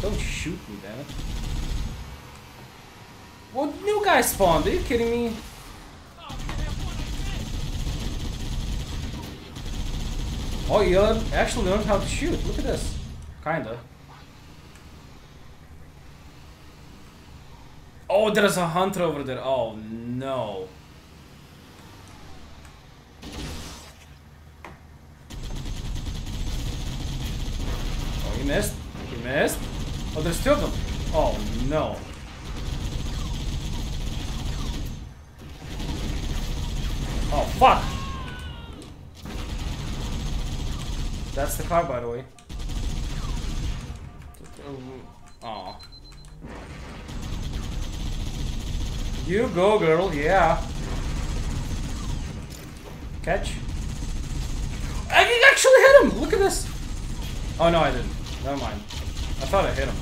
Don't shoot me, damn it. What new guy spawned? Are you kidding me? Oh, you actually learned how to shoot. Look at this. Kinda. Oh, there's a hunter over there. Oh, no. Oh, he missed. He missed. Oh, there's two of them. Oh, no. Oh, fuck. That's the car, by the way. Oh. You go, girl. Yeah. Catch. I actually hit him. Look at this. Oh no, I didn't. Never mind. I thought I hit him.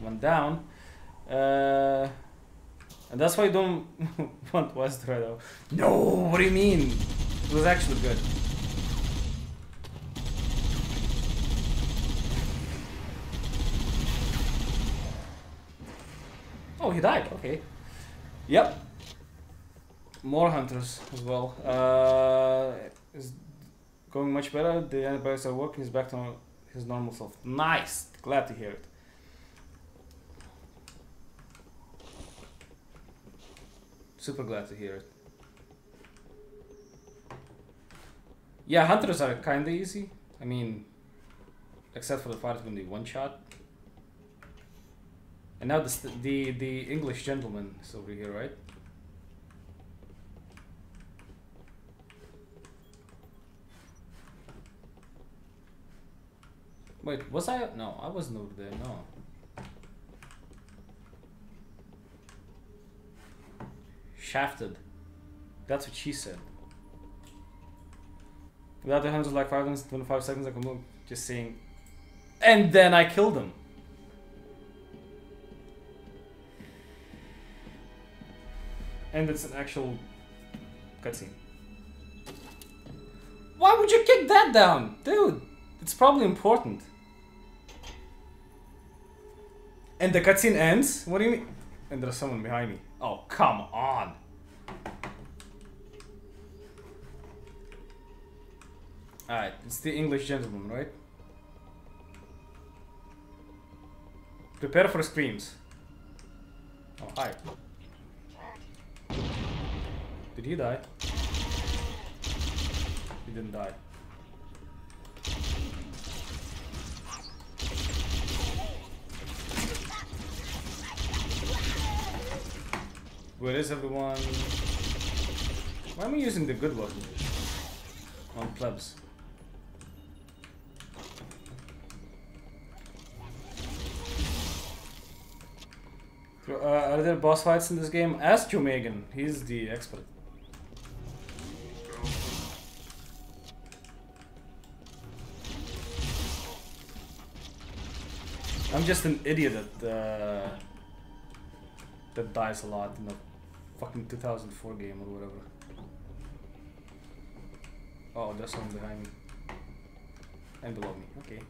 One down. Uh, and that's why I don't want West though. No, what do you mean? It was actually good. Oh, he died. Okay. Yep. More hunters as well. Uh, is going much better. The antibiotics are working. He's back to his normal self. Nice. Glad to hear it. Super glad to hear it. Yeah, hunters are kinda easy. I mean, except for the part when they one shot. And now the the the English gentleman is over here, right? Wait, was I? No, I wasn't over there. No. Shafted. That's what she said. Without the hunters like 5 minutes, 25 seconds, I can move. Just saying. And then I killed him. And it's an actual cutscene. Why would you kick that down? Dude, it's probably important. And the cutscene ends? What do you mean? And there's someone behind me. Oh, come on. Alright, it's the English gentleman, right? Prepare for screams. Oh, hi. Did he die? He didn't die. Where is everyone? Why am I using the good weapon? On plebs. Uh, are there boss fights in this game? Ask Joe Megan. He's the expert. I'm just an idiot that uh, that dies a lot in the fucking 2004 game or whatever. Oh, there's someone behind me and below me. Okay,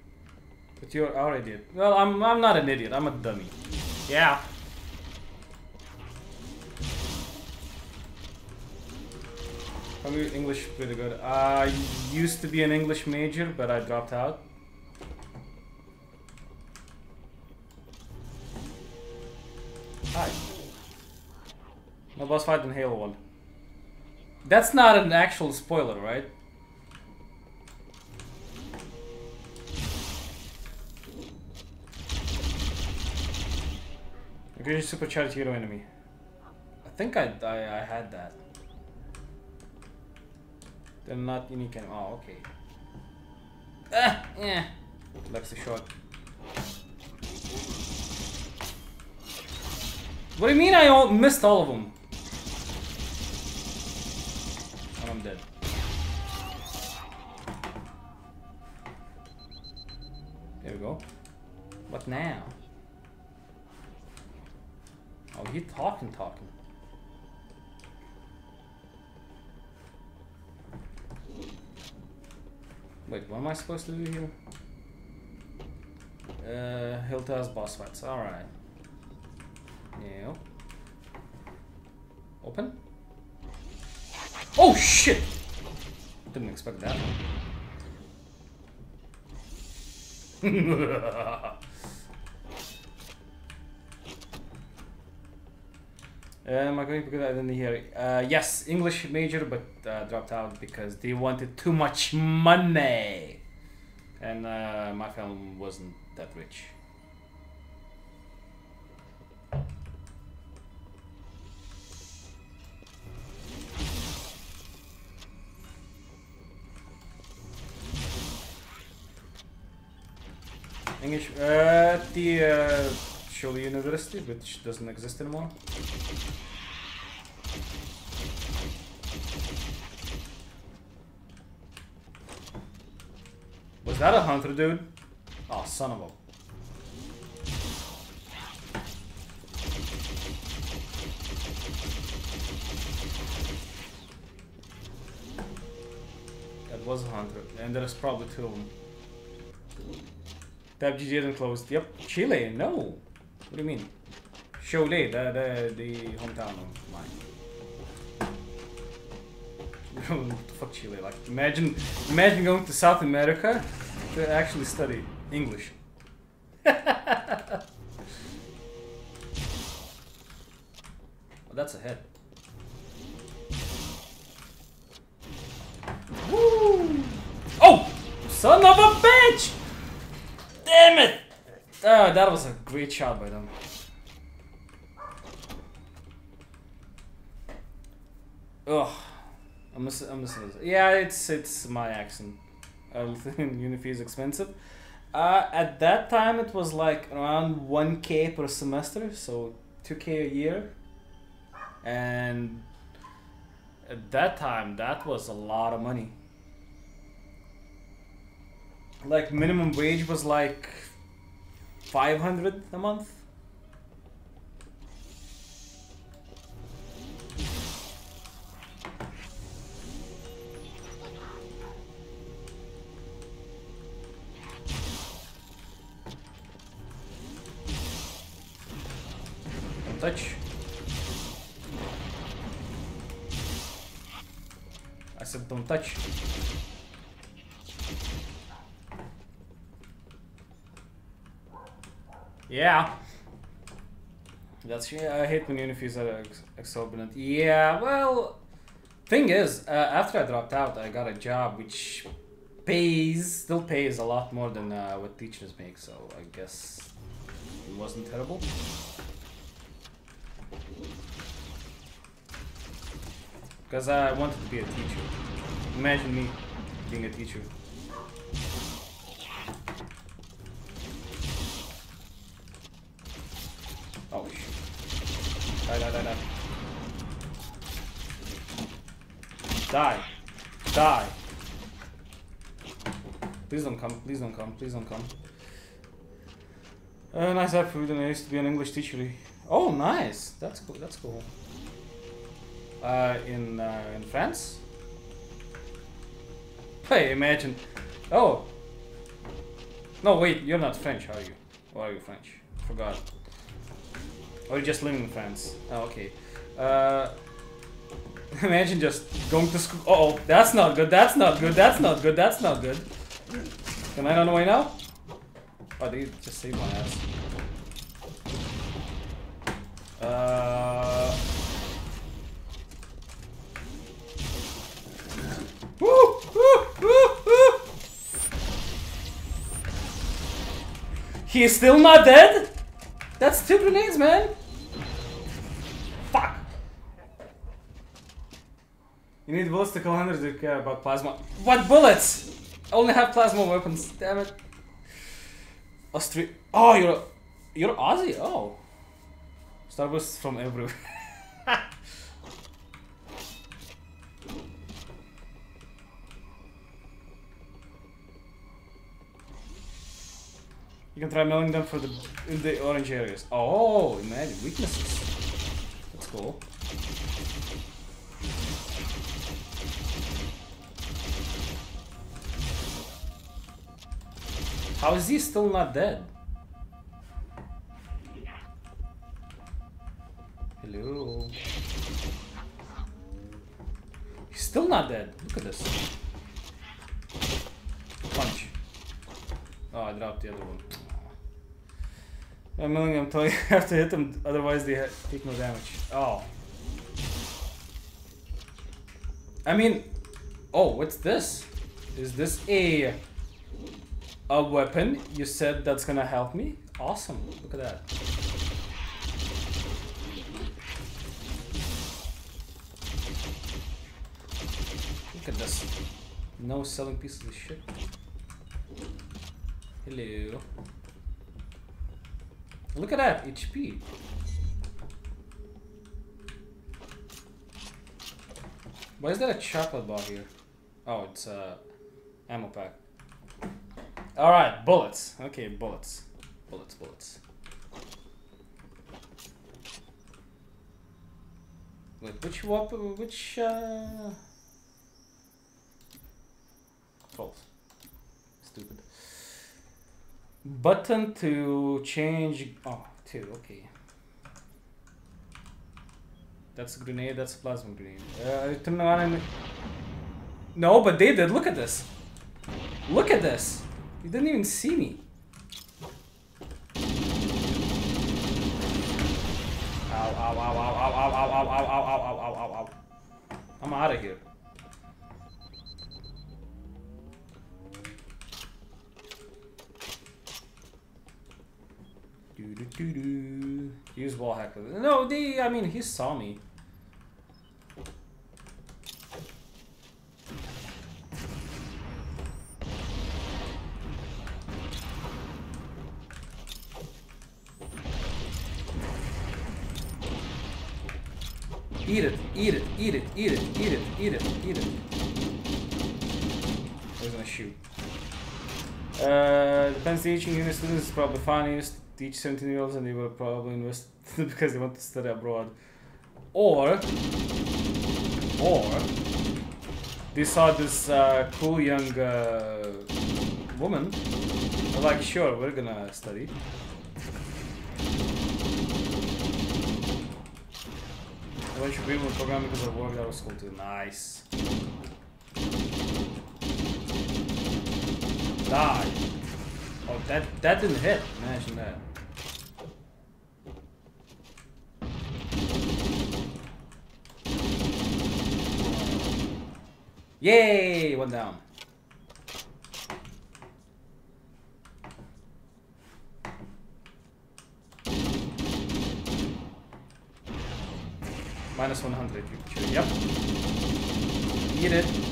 but you're our idiot. Well, I'm I'm not an idiot. I'm a dummy. Yeah. I'm English pretty good. I used to be an English major, but I dropped out. Hi. No boss fight in Halo 1. That's not an actual spoiler, right? Okay, supercharged hero enemy. I think I, I, I had that. They're not unique anymore. Oh, okay. Ah, yeah. The shot. What do you mean I all missed all of them? And I'm dead. There we go. What now? Oh, he talking, talking. Wait, what am I supposed to do here? Uh, Hilta's boss fights. Alright. Yeah. Open? Oh shit! Didn't expect that. am I going because I didn't hear? Uh, yes, English major, but uh, dropped out because they wanted too much money, and uh, my family wasn't that rich. English at the uh, Shirley University, which doesn't exist anymore. Was that a hunter, dude? Oh, son of a. That was a hunter, and there's probably two of them. Tab GG didn't close. Yep, Chile. No. What do you mean? Cholet, the the the hometown of mine. Fuck Chile. Like imagine imagine going to South America to actually study English. well, that's a. Woo! Oh! Son of a bitch! Damn it! Oh, that was a great shot by them. Ugh. I'm missing, I'm this. Yeah, it's it's my accent. Unify is expensive. Uh, at that time, it was like around 1k per semester, so 2k a year. And at that time, that was a lot of money. Like minimum wage was like 500 a month. Yeah. That's yeah, I hate when unifees are ex- exorbitant. Yeah, well, thing is, uh, after I dropped out, I got a job which pays, still pays a lot more than uh, what teachers make. So I guess it wasn't terrible. Because I wanted to be a teacher. Imagine me being a teacher. Oh shit. Die, die, die, die. Die. Die. Please don't come, please don't come, please don't come. Uh, nice food and I used to be an English teacher. Oh, nice. That's cool, that's cool. Uh, in, uh, in France? Hey, imagine. Oh. No, wait, you're not French, are you? Or are you French? Forgot. Or you just living in France? Oh, okay. Uh, imagine just going to school. Uh oh, that's not good. That's not good. That's not good. That's not good. Can I run away now? Oh, they just saved my ass. Uh. Woo! Woo! Woo! Woo! He is still not dead? That's two grenades, man. Fuck. You need bullets to kill hunters to care uh, about plasma. What bullets? I only have plasma weapons. Damn it. Austria. Oh, you're you're Aussie. Oh. Starburst from everywhere. You can try milling them for the in the orange areas. Oh, imagine weaknesses. That's cool. How is he still not dead? Hello. He's still not dead. Look at this. Punch. Oh, I dropped the other one. I'm milling them until you have to hit them, otherwise they take no damage. Oh. I mean, oh, what's this? Is this a a weapon? You said that's gonna help me? Awesome, look at that. Look at this. No selling pieces of shit. Hello. Look at that HP. Why is there a chocolate bar here? Oh, it's a ammo pack. All right, bullets. Okay, bullets, bullets, bullets. Wait, which weapon? Which? Uh... False. Button to change. Oh, two. Okay. That's a grenade. That's a plasma grenade. Uh, turn on and. No, but they did. Look at this. Look at this. You didn't even see me. Ow, ow, ow, ow, ow, ow, ow, ow, ow, ow, ow, ow, ow, ow, ow. I'm out of here. Do do do do. Use wall hacker. No, they. I mean, he saw me. Eat it, eat it, eat it, eat it, eat it, eat it, eat it. I was gonna shoot. Uh, depends teaching uni students is probably funniest. Teach 17 year olds and they will probably invest because they want to study abroad. Or, or, they saw this uh, cool young uh, woman. They're like, sure, we're gonna study. I went to be program because I worked out of school too. Nice. Die. Oh, that that didn't hit. Imagine that. Yay! One down. Minus 100, you Yep. Eat it.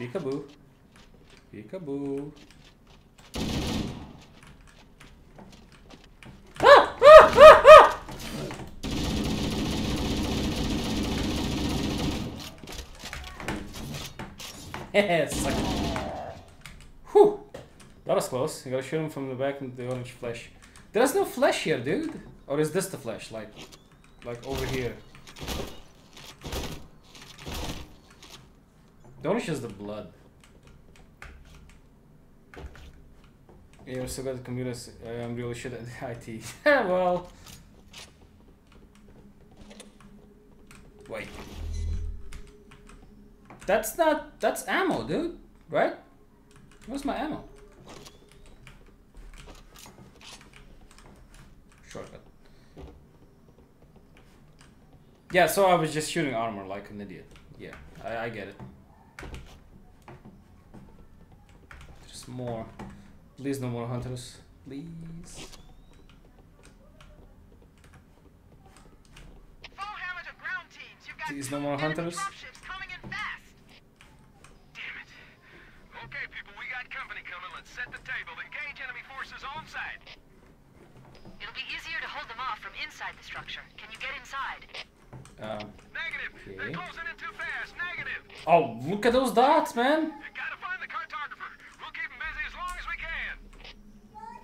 Peekaboo. Peekaboo. Ah! Ah! Ah! Yes. Whew. That was close. You gotta shoot him from the back with the orange flesh. There's no flesh here, dude. Or is this the flesh? Like, like over here. Orange is the blood. Yeah, you're so good at computers. Uh, I'm really shit at IT. well. Wait. That's not. That's ammo, dude. Right? Where's my ammo? Shortcut. Yeah, so I was just shooting armor like an idiot. Yeah, I, I get it. More. Please, no more hunters. Please. Foehammer to ground teams. You've got Please, no more hunters. dropships coming in fast. Damn it. Okay, people, we got company coming. Let's set the table. Engage enemy forces on sight. It'll be easier to hold them off from inside the structure. Can you get inside? Um, Negative. They're closing in too fast. Negative. oh, look at those dots, man. You gotta find the cartographer. We'll keep him busy as long as we can.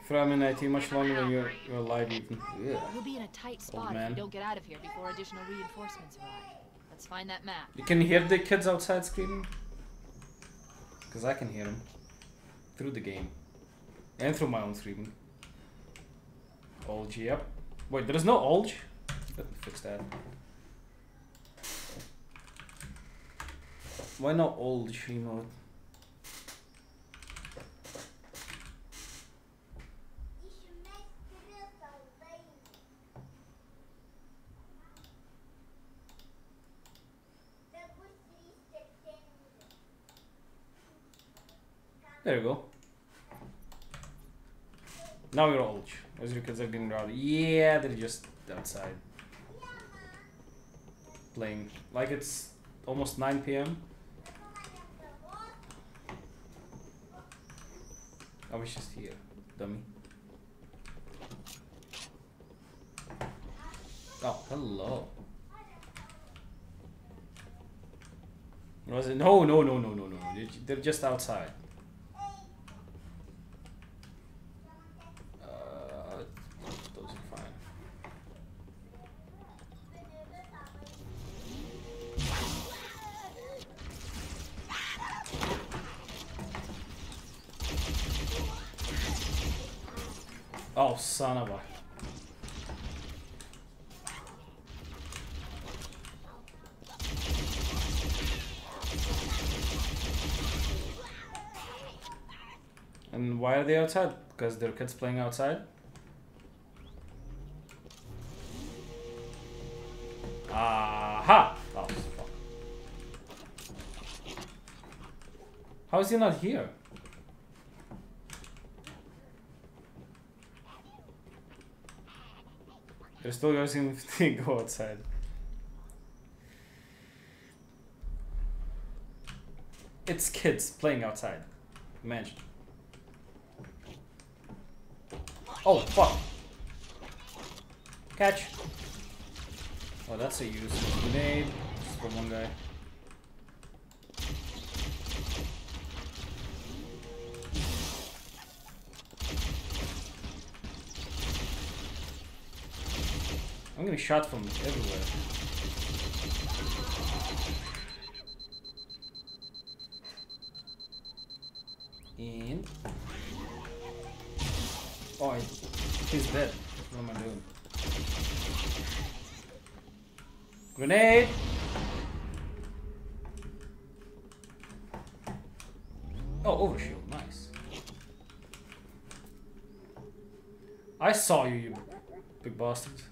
From in IT much longer than you're, you're alive even. Yeah. We'll be in a tight spot if man. we don't get out of here before additional reinforcements arrive. Let's find that map. You can hear the kids outside screaming? Because I can hear them. Through the game. And through my own screaming. Olge, yep. Wait, there is no Olge? Let me fix that. Why not Olge emote? There you go. Now you're old. As your kids are getting rowdy. Yeah, they're just outside. Playing. Like it's almost 9 p.m. I was just here, dummy. Oh, hello. Was it? No, no, no, no, no, no. They're just outside. They outside? Because their kids playing outside? Aha! Oh. How is he not here? They're still using to go outside. It's kids playing outside. Imagine. Oh, fuck. Catch. Oh, that's a use. Grenade. Just for one guy. I'm getting shot from everywhere. Grenade! Oh, overshield, nice. I saw you, you big bastards.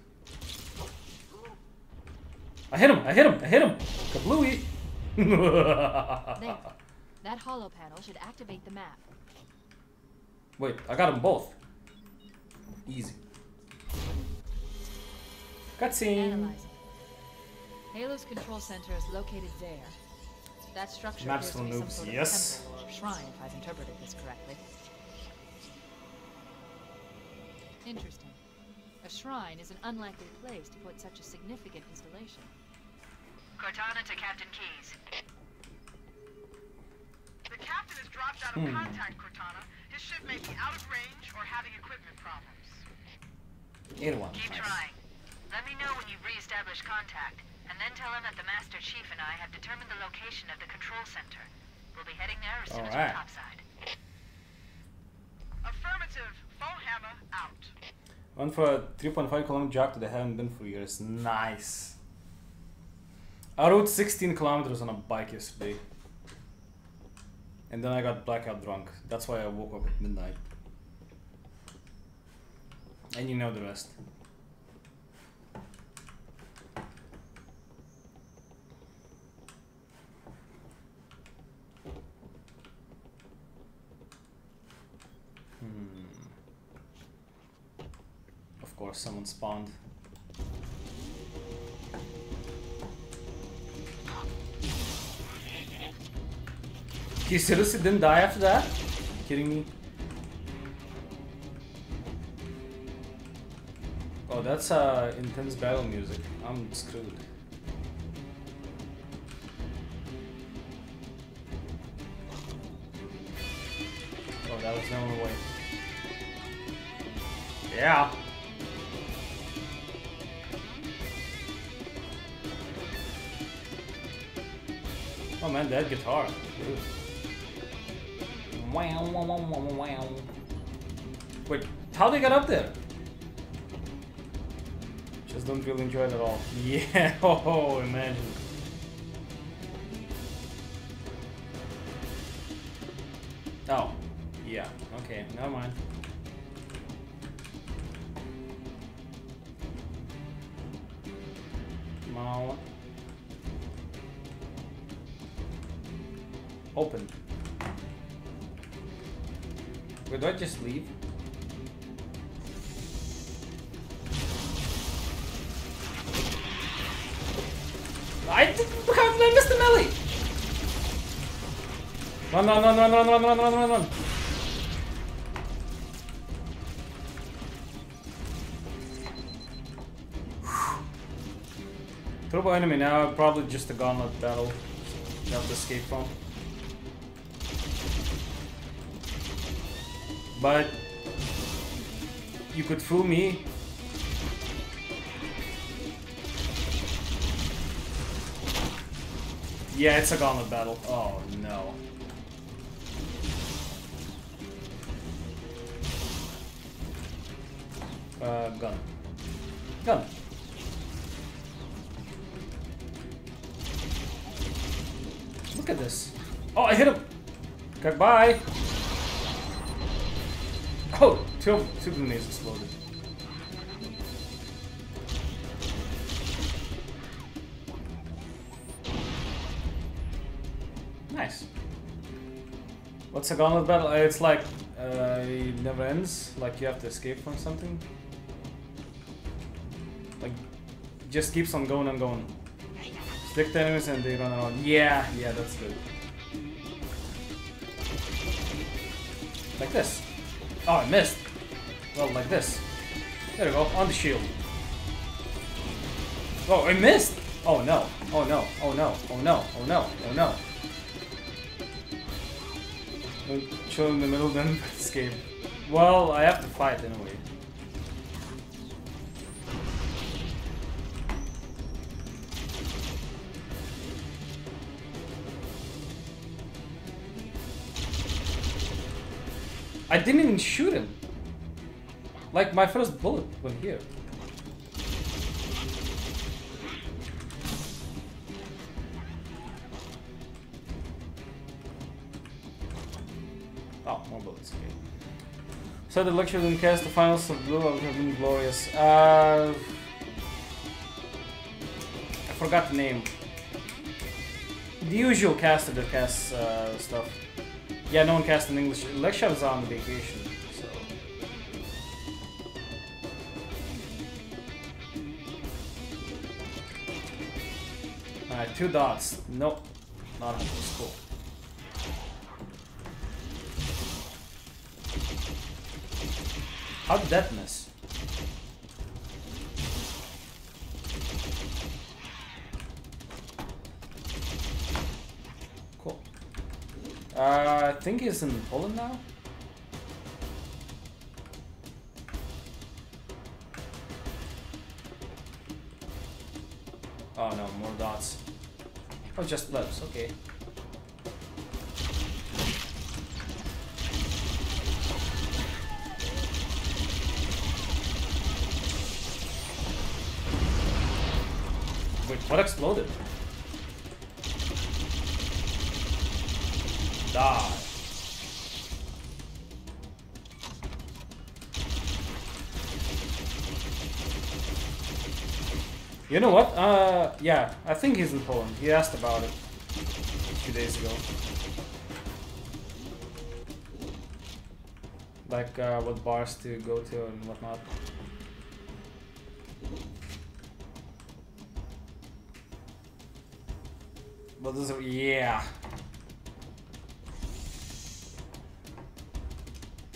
I hit him! I hit him! I hit him! Kablooey! There. That hollow panel should activate the map. Wait, I got them both. Easy. Cutscene. Analyzing. Halo's control center is located there. That structure Maps appears to be some noobs, sort yes. of temple or shrine, if I've interpreted this correctly. Interesting. A shrine is an unlikely place to put such a significant installation. Cortana to Captain Keyes. The captain has dropped out of hmm. contact, Cortana. His ship may be out of range or having equipment problems. Either one. Keep Nice. trying. Let me know when you've reestablished contact, and then tell him that the Master Chief and I have determined the location of the control center. We'll be heading there as soon as we're topside. Affirmative. Foehammer out. Went for a 3.5 kilometer jog that I haven't been for years. Nice. I rode 16 kilometers on a bike yesterday. And then I got blackout drunk. That's why I woke up at midnight. And you know the rest. Hmm. Of course, someone spawned. He seriously didn't die after that? kidding me? Oh, that's uh, intense battle music. I'm screwed. Oh, that was only way. Yeah. Oh man, that guitar. Dude. Wow, wow, wow, wow, wow. Wait, how they got up there? Just don't really enjoy it at all. Yeah, oh, imagine. Oh, yeah, okay, never mind. On. Open. Wait, do I just leave? I did, how did I miss the melee? Run, run, run, run, run, run, run, run, run, run. Enemy now, probably just a gauntlet battle. You have to escape from. But you could fool me. Yeah, it's a gauntlet battle. Oh no. Uh. Gun. Goodbye. Oh, two, two grenades exploded. Nice. What's a gauntlet battle? Uh, It's like uh, it never ends. Like you have to escape from something. Like just keeps on going and going. Stick to enemies and they run around. Yeah, yeah, that's good. Like this. Oh, I missed. Well, like this. There we go, on the shield. Oh, I missed! Oh no, oh no, oh no, oh no, oh no, oh no. Don't Chill in the middle, then escape. Well, I have to fight anyway. I didn't even shoot him. Like my first bullet went here. Oh, more bullets. Okay. So the lecture didn't cast the finals of Blue would have been glorious. Uh, I forgot the name. The usual caster that casts uh, stuff. Yeah, no one cast an English. Lecture is on vacation, so. Alright, two dots. Nope. Not enough. Cool. How did that miss? Think he's in Poland now. Oh no, more dots. Oh, just plebs, okay. Wait, what exploded? Yeah, I think he's in Poland. He asked about it a few days ago. Like, uh, what bars to go to and whatnot. But this is, yeah.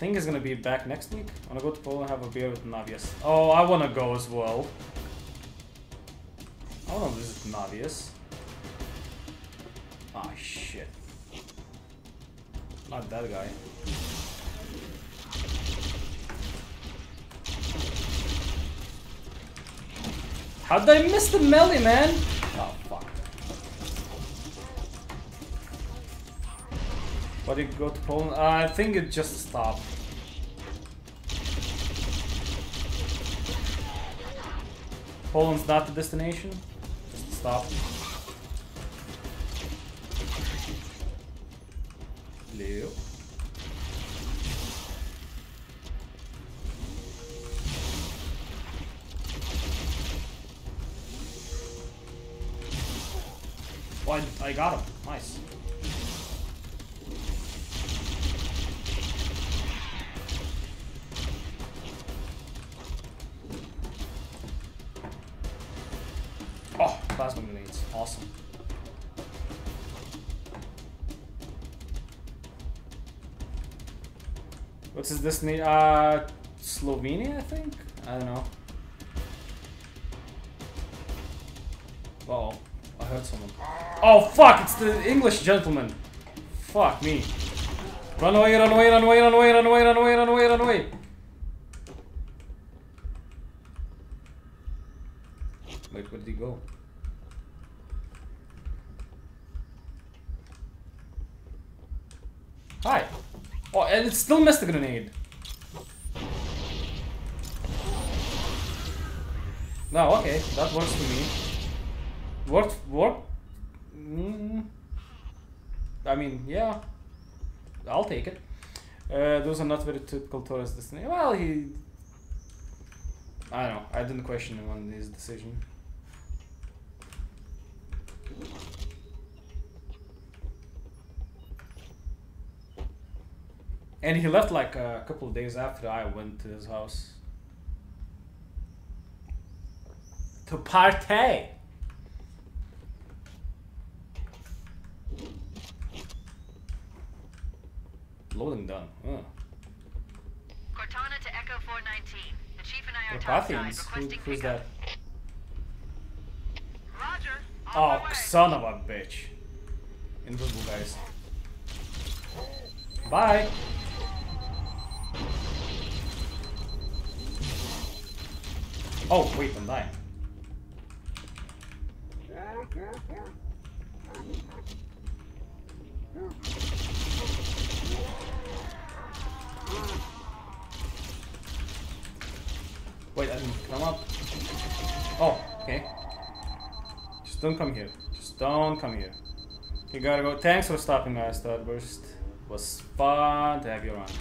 think he's gonna be back next week. I wanna go to Poland and have a beer with Navius. Oh, I wanna go as well. I wanna visit Navius. Ah, shit. Not that guy. How did I miss the melee, man? Oh, fuck. Why did you go to Poland? Uh, I think it just stopped. Poland's not the destination. Stop. Leo. Oh, I, I got him. What's his destination? Uh, Slovenia, I think? I don't know. Oh, I heard someone. Oh, fuck! It's the English gentleman. Fuck me. Run away, run away, run away, run away, run away, run away, run away, run away. Wait, where did he go? Hi. Oh, and it still missed the grenade. No, okay, that works for me. Worked, worked. Mm, I mean, yeah, I'll take it. Uh, those are not very typical tourist destinations. Well, he. I don't know. I didn't question him on his decision. And he left like a couple of days after I went to his house. To partay. Loading done. Oh. Cortana to Echo 419. The chief and I are topside, Carpathians? Who, requesting who's pickup. that? Roger. On Oh, son of a bitch. Invisible guys. Bye. Oh, wait, I'm dying. Wait, I didn't come up. Oh, okay. Just don't come here. Just don't come here. You gotta go. Thanks for stopping by, Starburst. Was fun to have you around.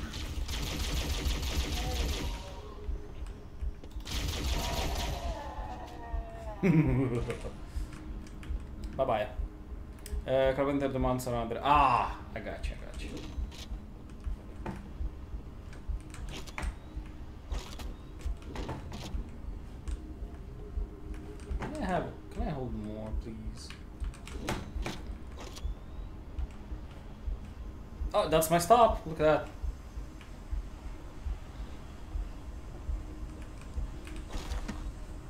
bye bye. Uh, Carpenter demands around there. Ah, I got you, I got you. Can I have? Can I hold more, please? Oh, that's my stop. Look at that.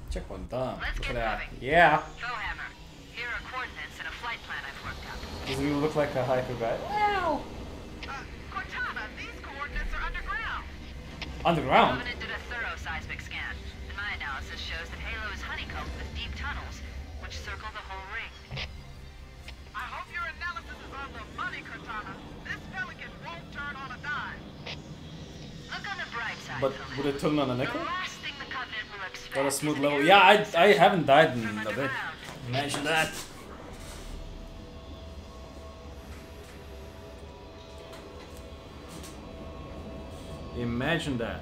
Checkpoint done. Let's Look at that. moving. Yeah. Foehammer. Here are coordinates and a flight plan I've worked out. Doesn't he look like a hiker guy? Wow. Uh, Cortana, these coordinates are underground. Underground. Covenant did a thorough seismic scan, and my analysis shows that Halo is honeycombed with deep tunnels, which circle the whole ring. I hope your analysis is on the money, Cortana. This pelican won't turn on a dime. Look on the bright side, But would it turn on a nickel? Last thing the Covenant will expect Got a smooth level. Yeah, I I haven't died in a bit. Imagine that. Imagine that.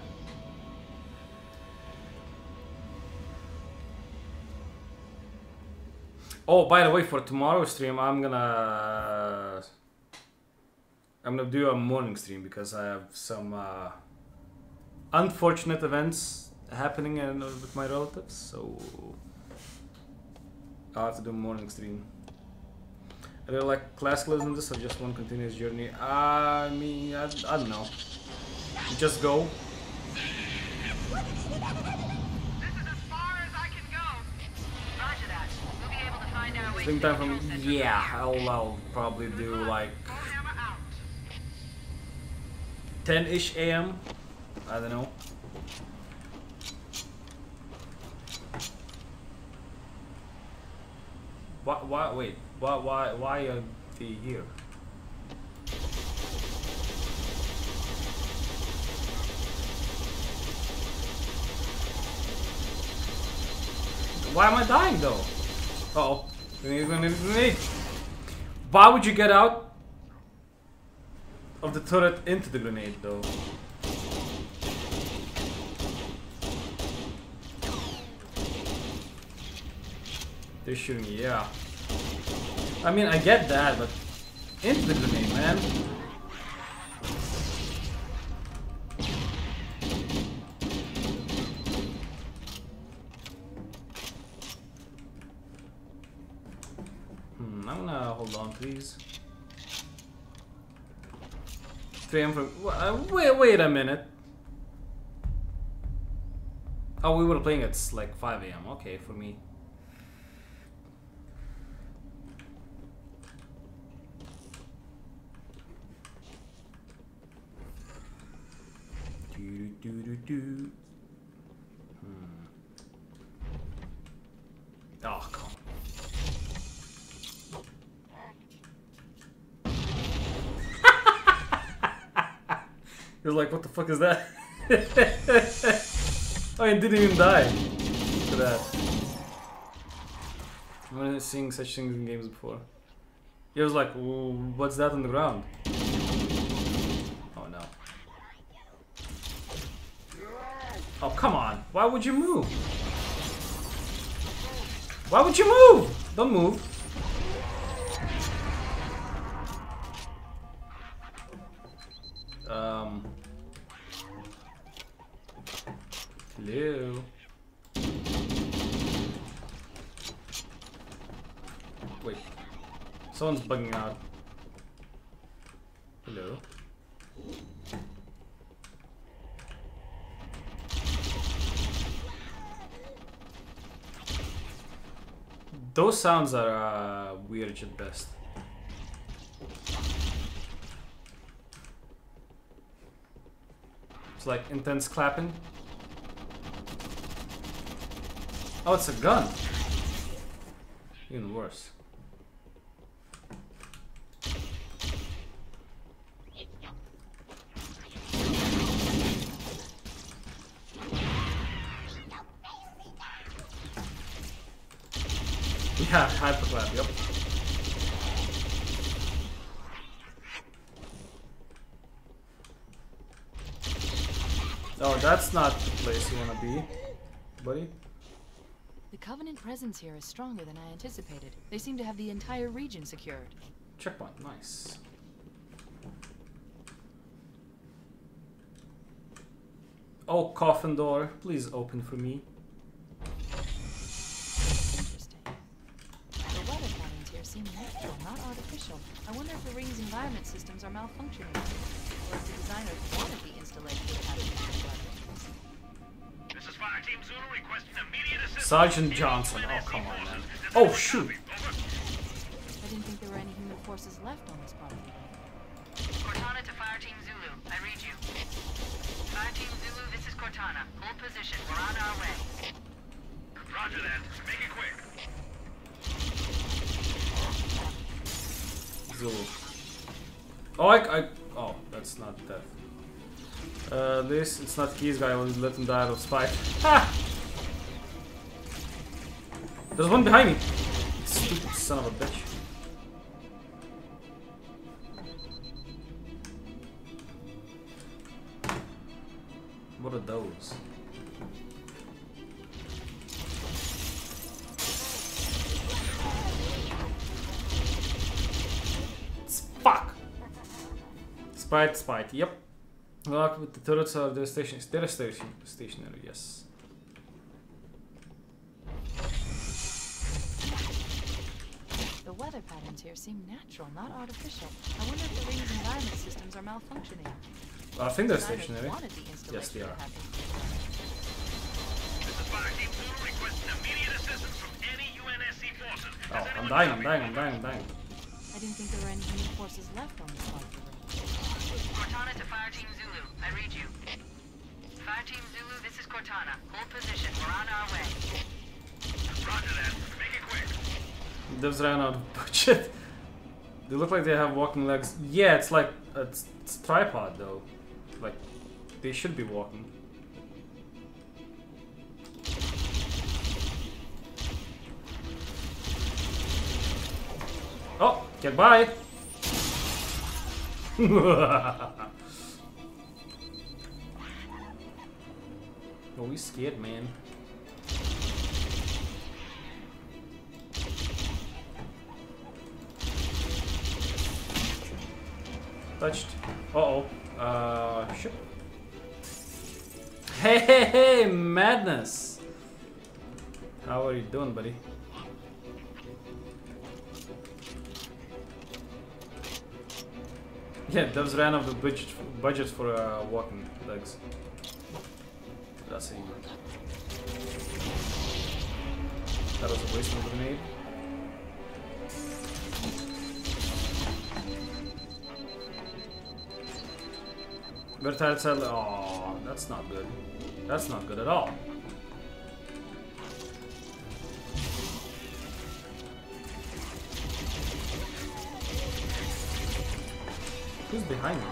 Oh, by the way, for tomorrow's stream, I'm gonna I'm gonna do a morning stream because I have some uh, unfortunate events happening in, with my relatives, so I'll have to do morning stream. I really like classicalism. This or just one continuous journey. I mean, I, I don't know. Just go. I Same time from yeah. I'll I'll probably do like 10 ish a.m. I don't know. Why? Wait. Why? Why? Why are they here? Why am I dying though? Uh oh. Grenade, grenade, grenade. Why would you get out of the turret into the grenade though? They're shooting yeah. I mean, I get that, but into the grenade, man. Hmm, I'm gonna hold on, please. 3 a.m. from. uh, Wait, wait a minute. Oh, we were playing at like 5 a.m. Okay, for me. Do do do do. Hmm. Oh, come. You're like, what the fuck is that? oh, it didn't even die. At that. I've never seen such things in games before. He was like, what's that on the ground? Oh no. Oh, come on. Why would you move? Why would you move? Don't move. Um. Hello. Wait. Someone's bugging out. Hello. Those sounds are uh, weird at best. It's like intense clapping. Oh, it's a gun. Even worse. Yeah, hyperclap, yep. Oh, that's not the place you wanna be, buddy. The Covenant presence here is stronger than I anticipated. They seem to have the entire region secured. Checkpoint, nice. Oh, coffin door, please open for me. Interesting. The weather patterns here seem natural, not artificial. I wonder if the ring's environment systems are malfunctioning, or if the designers wanted the installation to have these. This is Fire Team Zulu requesting immediate assistance. Sergeant Johnson, oh come on, man. Oh shoot! I didn't think there were any human forces left on this part of the ring. Cortana to Fire Team Zulu. I read you. Fire Team Zulu, this is Cortana. Hold position. We're on our way. Roger that. Make it quick. Zulu. Oh, I, I, oh, that's not death. Uh, this, it's not Keyes guy, I will let him die out of spite. Ha! There's one behind me! Stupid son of a bitch. What are those? Spite, spite, yep. Lock with the turrets are the station. They're station, stationary, yes. The weather patterns here seem natural, not artificial. I wonder if the ring's environment systems are malfunctioning. I think they're stationary. the Yes, they are. have these This is Fire Team Zulu requesting immediate assistance from any UNSC forces. Oh, I'm dying, I'm dying, I'm dying, I'm dying. I didn't think there were any human forces left on this part the ring. Cortana to Fire Team Zulu. I read you. Fire Team Zulu, this is Cortana. Hold position. We're on our way. Roger that. Make it quick. Devs ran out of budget. They look like they have walking legs. Yeah, it's like it's, it's tripod though. Like they should be walking. Oh, get by. oh, we scared, man. Touched. Uh oh. Uh, shit. Hey, hey, hey, madness. How are you doing, buddy? Yeah, devs ran out of the budget budget for uh, walking legs. That's it. That was a waste of a grenade. Vertile cell. Oh, that's not good. That's not good at all. Who's behind me?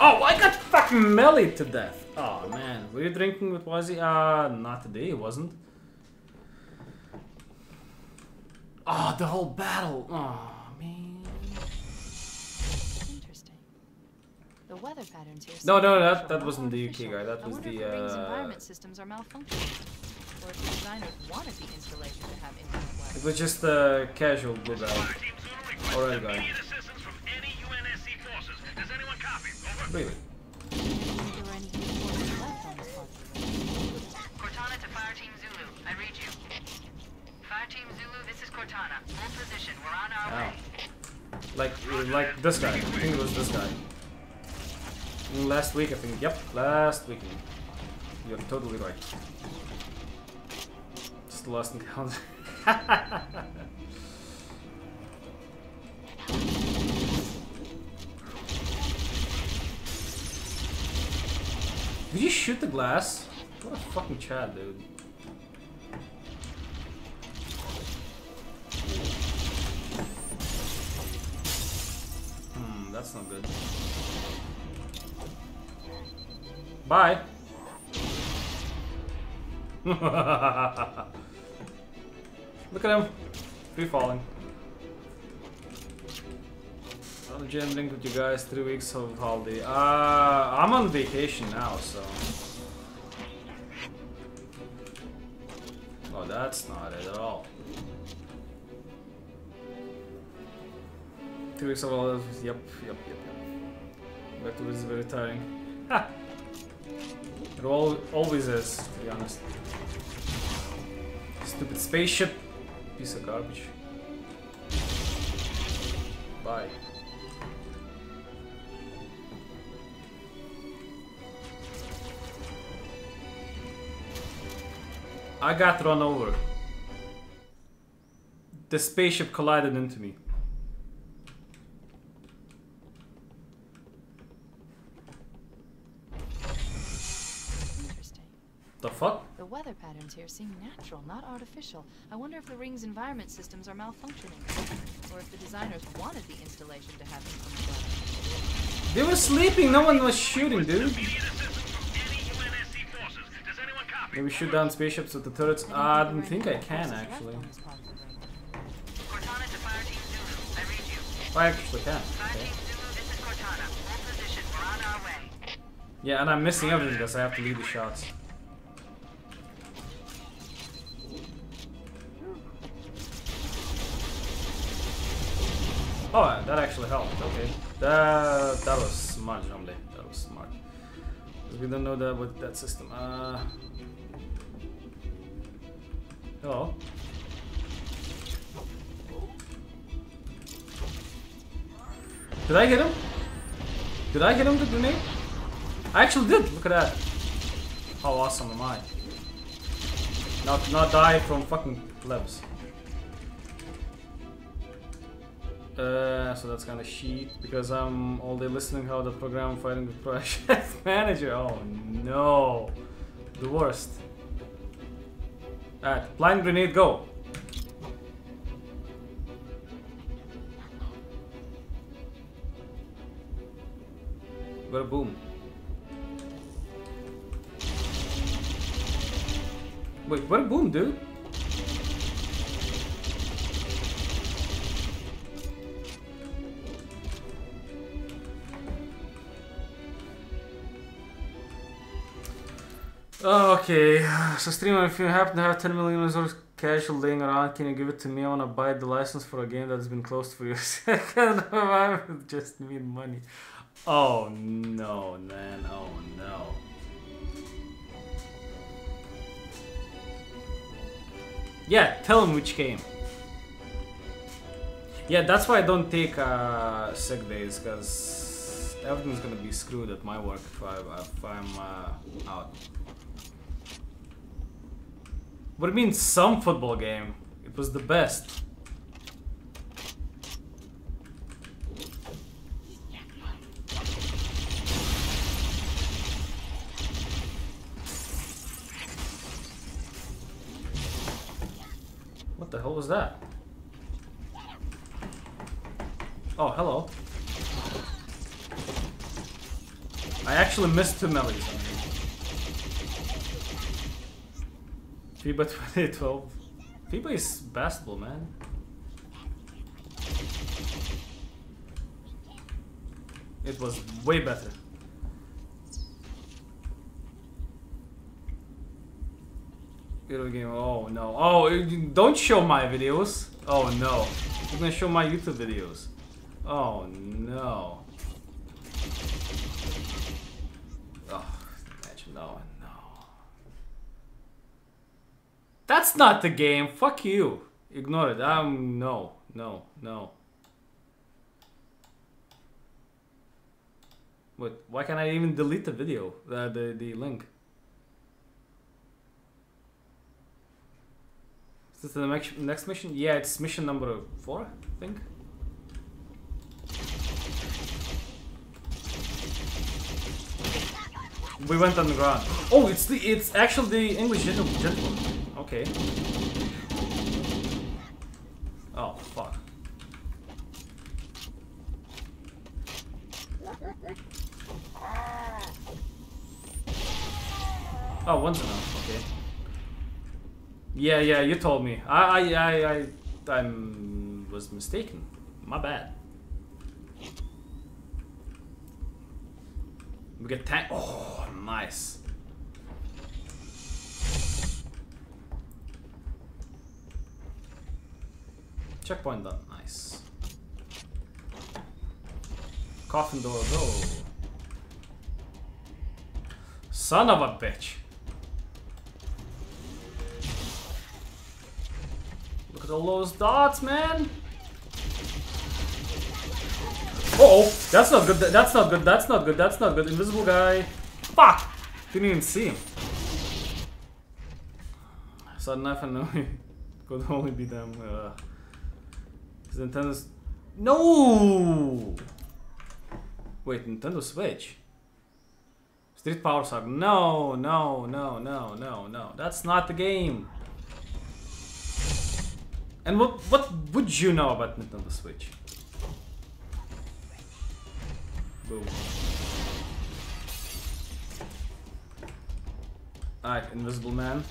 Oh, I got fucking meleeed to death. Oh man, were you drinking with Whazze? Uh, not today, it wasn't. Oh, the whole battle. Oh man. Interesting. The weather patterns here. No, no, that that wasn't the UK guy. That was the if the ring's uh. environment systems are malfunctioning, or if the designers wanted the installation to have infinite It was just a casual blue guy. Team Zulu requests Alright, guy. immediate assistance from any UNSC forces. Does anyone copy? Over. Really? Didn't think there were any good forces left on this part of the ring. Cortana to Fire Team Zulu. I read you. Fire Team Zulu, this is Cortana. Full position. We're on our Ow. way. Like, like this guy. I think it was this guy. Last week, I think. Yep, last week. You're totally right. Just the last Did you shoot the glass? What a fucking chat, dude. Hmm, that's not good. Bye. Look at him. Free falling. Gym link with you guys, three weeks of holiday. Uh, I'm on vacation now, so. Oh, that's not it at all. Three weeks of holiday. Yep, yep, yep, yep. Back to this is very tiring. Ha! It always is, to be honest. Stupid spaceship. Piece of garbage. Bye. I got run over. The spaceship collided into me. The fuck? The weather patterns here seem natural, not artificial. I wonder if the ring's environment systems are malfunctioning, or if the designers wanted the installation to weather. They were sleeping, no one was shooting, dude. Immediate assistance from any UNSC forces. Does anyone copy? Maybe shoot down spaceships with the turrets. I don't think I can actually. on this part of the ring. Cortana to Fire Team Zulu. I read you. I actually can. Okay. Team Zulu, this is Cortana. Full position. We're on our way. Yeah, and I'm missing everything because I have to lead the shots. Oh, that actually helped. Okay, that that was smart, Jomle. That was smart. we don't know that with that system. Uh, hello. Did I hit him? Did I hit him with the grenade? I actually did. Look at that. How awesome am I? Not not die from fucking plebs. Uh, so that's kind of shit because I'm all day listening how the program fighting the project manager. Oh no, the worst. Alright, blind grenade, go. Got a boom. Wait, what a boom, dude? Okay, so streamer, if you happen to have 10 million users cash laying around, can you give it to me? I wanna buy the license for a game that's been closed for years. I just need money. Oh no, man, oh no. Yeah, tell him which game. Yeah, that's why I don't take uh, sick days, because everything's gonna be screwed at my work if, I, if I'm uh, out. What do you mean some football game? It was the best. What the hell was that? Oh, hello. I actually missed two melodies. FIBA 2012. FIBA is basketball, man. It was way better. Video game. Oh no. Oh, don't show my videos. Oh no. You're gonna show my YouTube videos. Oh no. That's not the game. Fuck you. Ignore it. Um, no, no, no. Wait, why can't I even delete the video? The the, the link. Is this the next next mission? Yeah, it's mission number four, I think. We went on the ground. Oh, it's the it's actually the English gentleman. Okay. Oh fuck. Oh, one's enough. Okay. Yeah, yeah, you told me. I, I, I, I, I'm was mistaken. My bad. We get tank. Oh, nice. Checkpoint done. Nice. Coffin door go. Son of a bitch. Look at all those dots, man. Uh oh, that's not good. That's not good. That's not good. That's not good. Invisible guy. Fuck! Didn't even see him. Sudden knife and. Could only be them. Uh, is Nintendo's. No! Wait, Nintendo Switch. Street Power Saga. No, no, no, no, no, no. That's not the game. And what what would you know about Nintendo Switch? Boom. Alright, Invisible Man.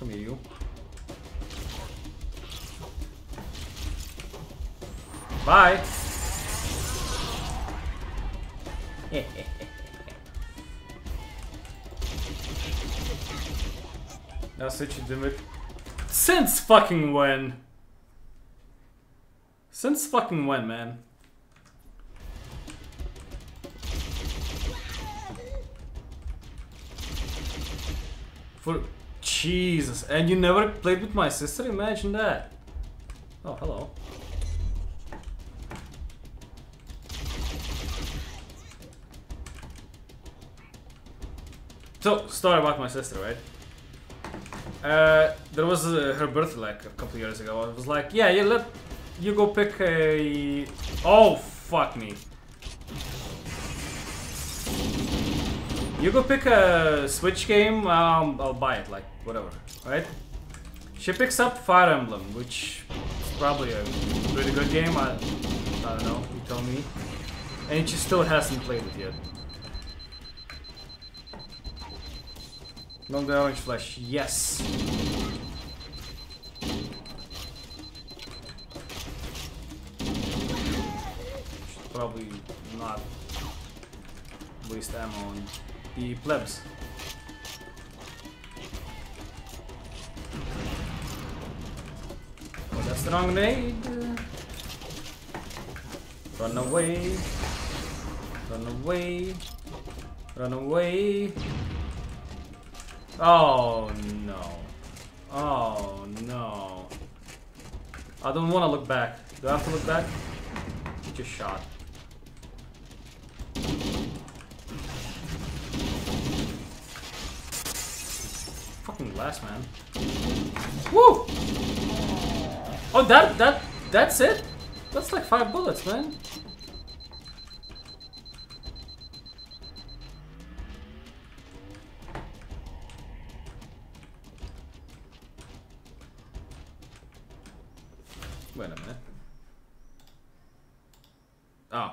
Come here, you. Bye. now switch to it. Since fucking when? Since fucking when, man? For Jesus, and you never played with my sister? Imagine that. Oh, hello. So, story about my sister, right? Uh, there was uh, her birthday like a couple years ago. I was like, yeah, you let you go pick a. Oh fuck me. You go pick a Switch game. Um, I'll buy it, like whatever, right? She picks up Fire Emblem, which is probably a pretty good game. I, I don't know. You tell me. And she still hasn't played it yet. Not orange flesh. Yes. Should probably not waste ammo on the plebs. Oh, that's the wrong nade. Run away. Run away. Run away. Oh no. Oh no. I don't want to look back. Do I have to look back? Just shot. Fucking glass, man. Woo! Oh, that that that's it. That's like five bullets, man. Wait a minute. Oh.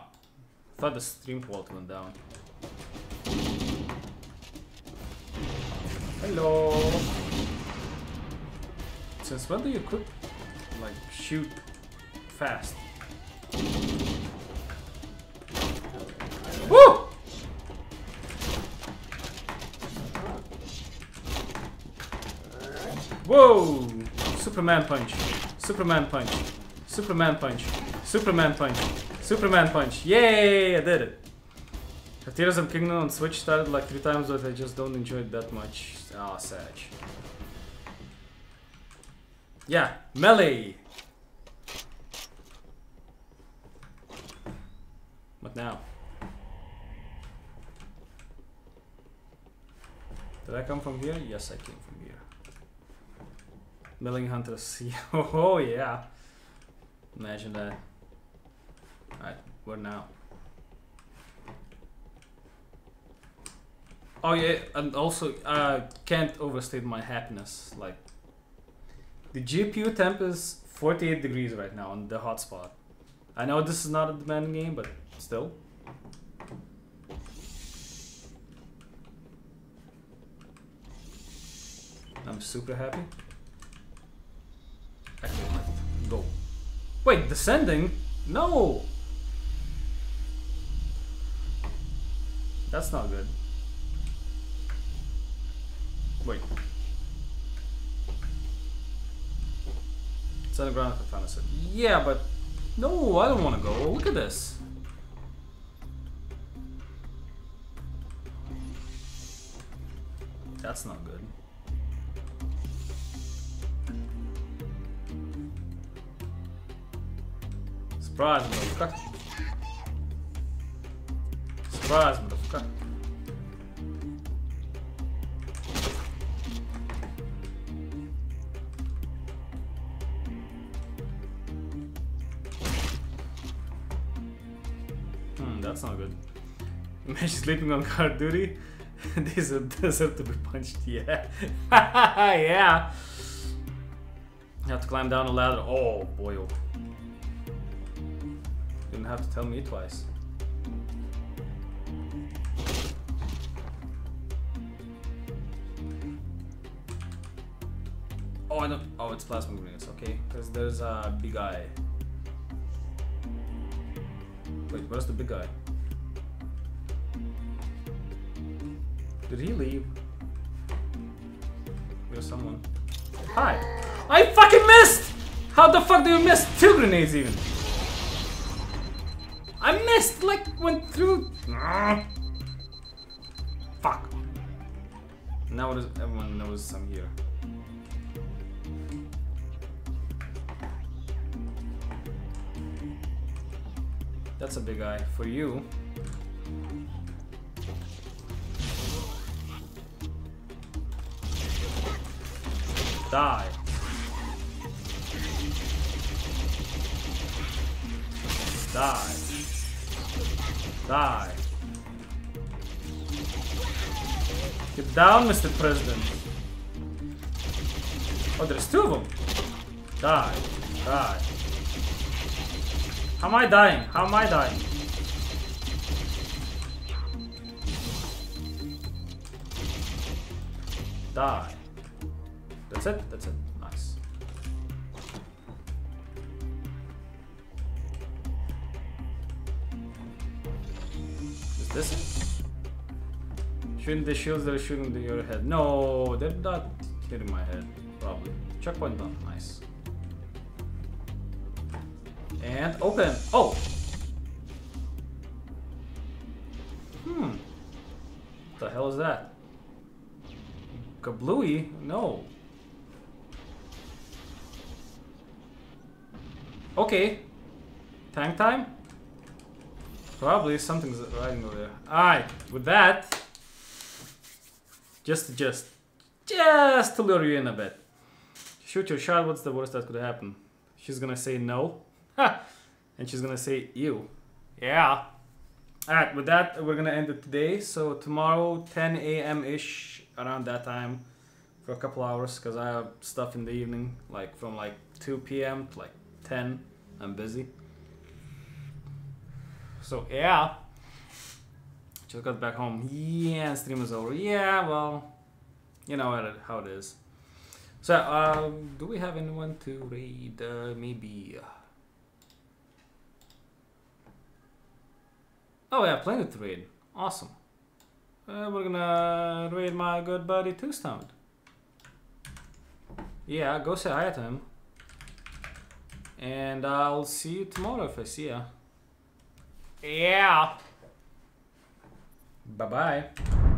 Thought the stream quality went down. Hello. Since when do you quit, like, shoot fast? Woo! Whoa! Superman punch. Superman punch. Superman punch. Superman punch. Superman punch. Yay! I did it. Tears of Kingdom on Switch started like three times, but I just don't enjoy it that much. Ah, sad. Yeah, melee. What now? Did I come from here? Yes, I came. Milling Hunters. oh, yeah. Imagine that. Alright, where now? Oh yeah, and also uh, can't overstate my happiness. Like the GPU temp is 48 degrees right now on the hotspot. I know this is not a demanding game, but still. I'm super happy. Actually, left. Go. Wait, descending? No! That's not good. Wait. It's on the ground. I said, yeah, but no, I don't want to go. Look at this. That's not good. Surprise, motherfucker. Hmm, that's not good. Imagine sleeping on guard duty. Are deserve to be punched. Yeah. yeah. You have to climb down a ladder. Oh boy. Oh. Didn't have to tell me twice. Oh, I don't. Oh, it's plasma grenades. Okay, because there's a big guy. Wait, where's the big guy? Did he leave? There's someone. Hi. I fucking missed! How the fuck do you miss two grenades even? Missed, like, went through. Ah. Fuck. Now everyone knows I'm here. That's a big eye for you. Die. Die. Die. Get down, Mr. President. Oh, there's two of them. Die. Die. How am I dying? How am I dying? Die. That's it? That's it. Shooting the shields that are shooting to your head. No, they're not hitting my head. Probably. Checkpoint done. Nice. And open. Oh! Hmm. What the hell is that? Kablooey? No. Okay. Tank time? Probably something's riding over there. Alright, with that. Just just just to lure you in a bit. Shoot your shot, what's the worst that could happen? She's gonna say no. And she's gonna say you. Yeah. Alright, with that, we're gonna end it today. So tomorrow, 10 a.m. ish, around that time, for a couple hours, because I have stuff in the evening, like from like 2 p.m. to like 10. I'm busy. So yeah. Just got back home. Yeah, stream is over. Yeah, well, you know how it is. So, um, do we have anyone to read? Uh, maybe. Oh yeah, plenty to raid. Awesome. Uh, we're gonna read my good buddy Two Stoned. Yeah, go say hi to him. And I'll see you tomorrow if I see ya. Yeah. Bye-bye.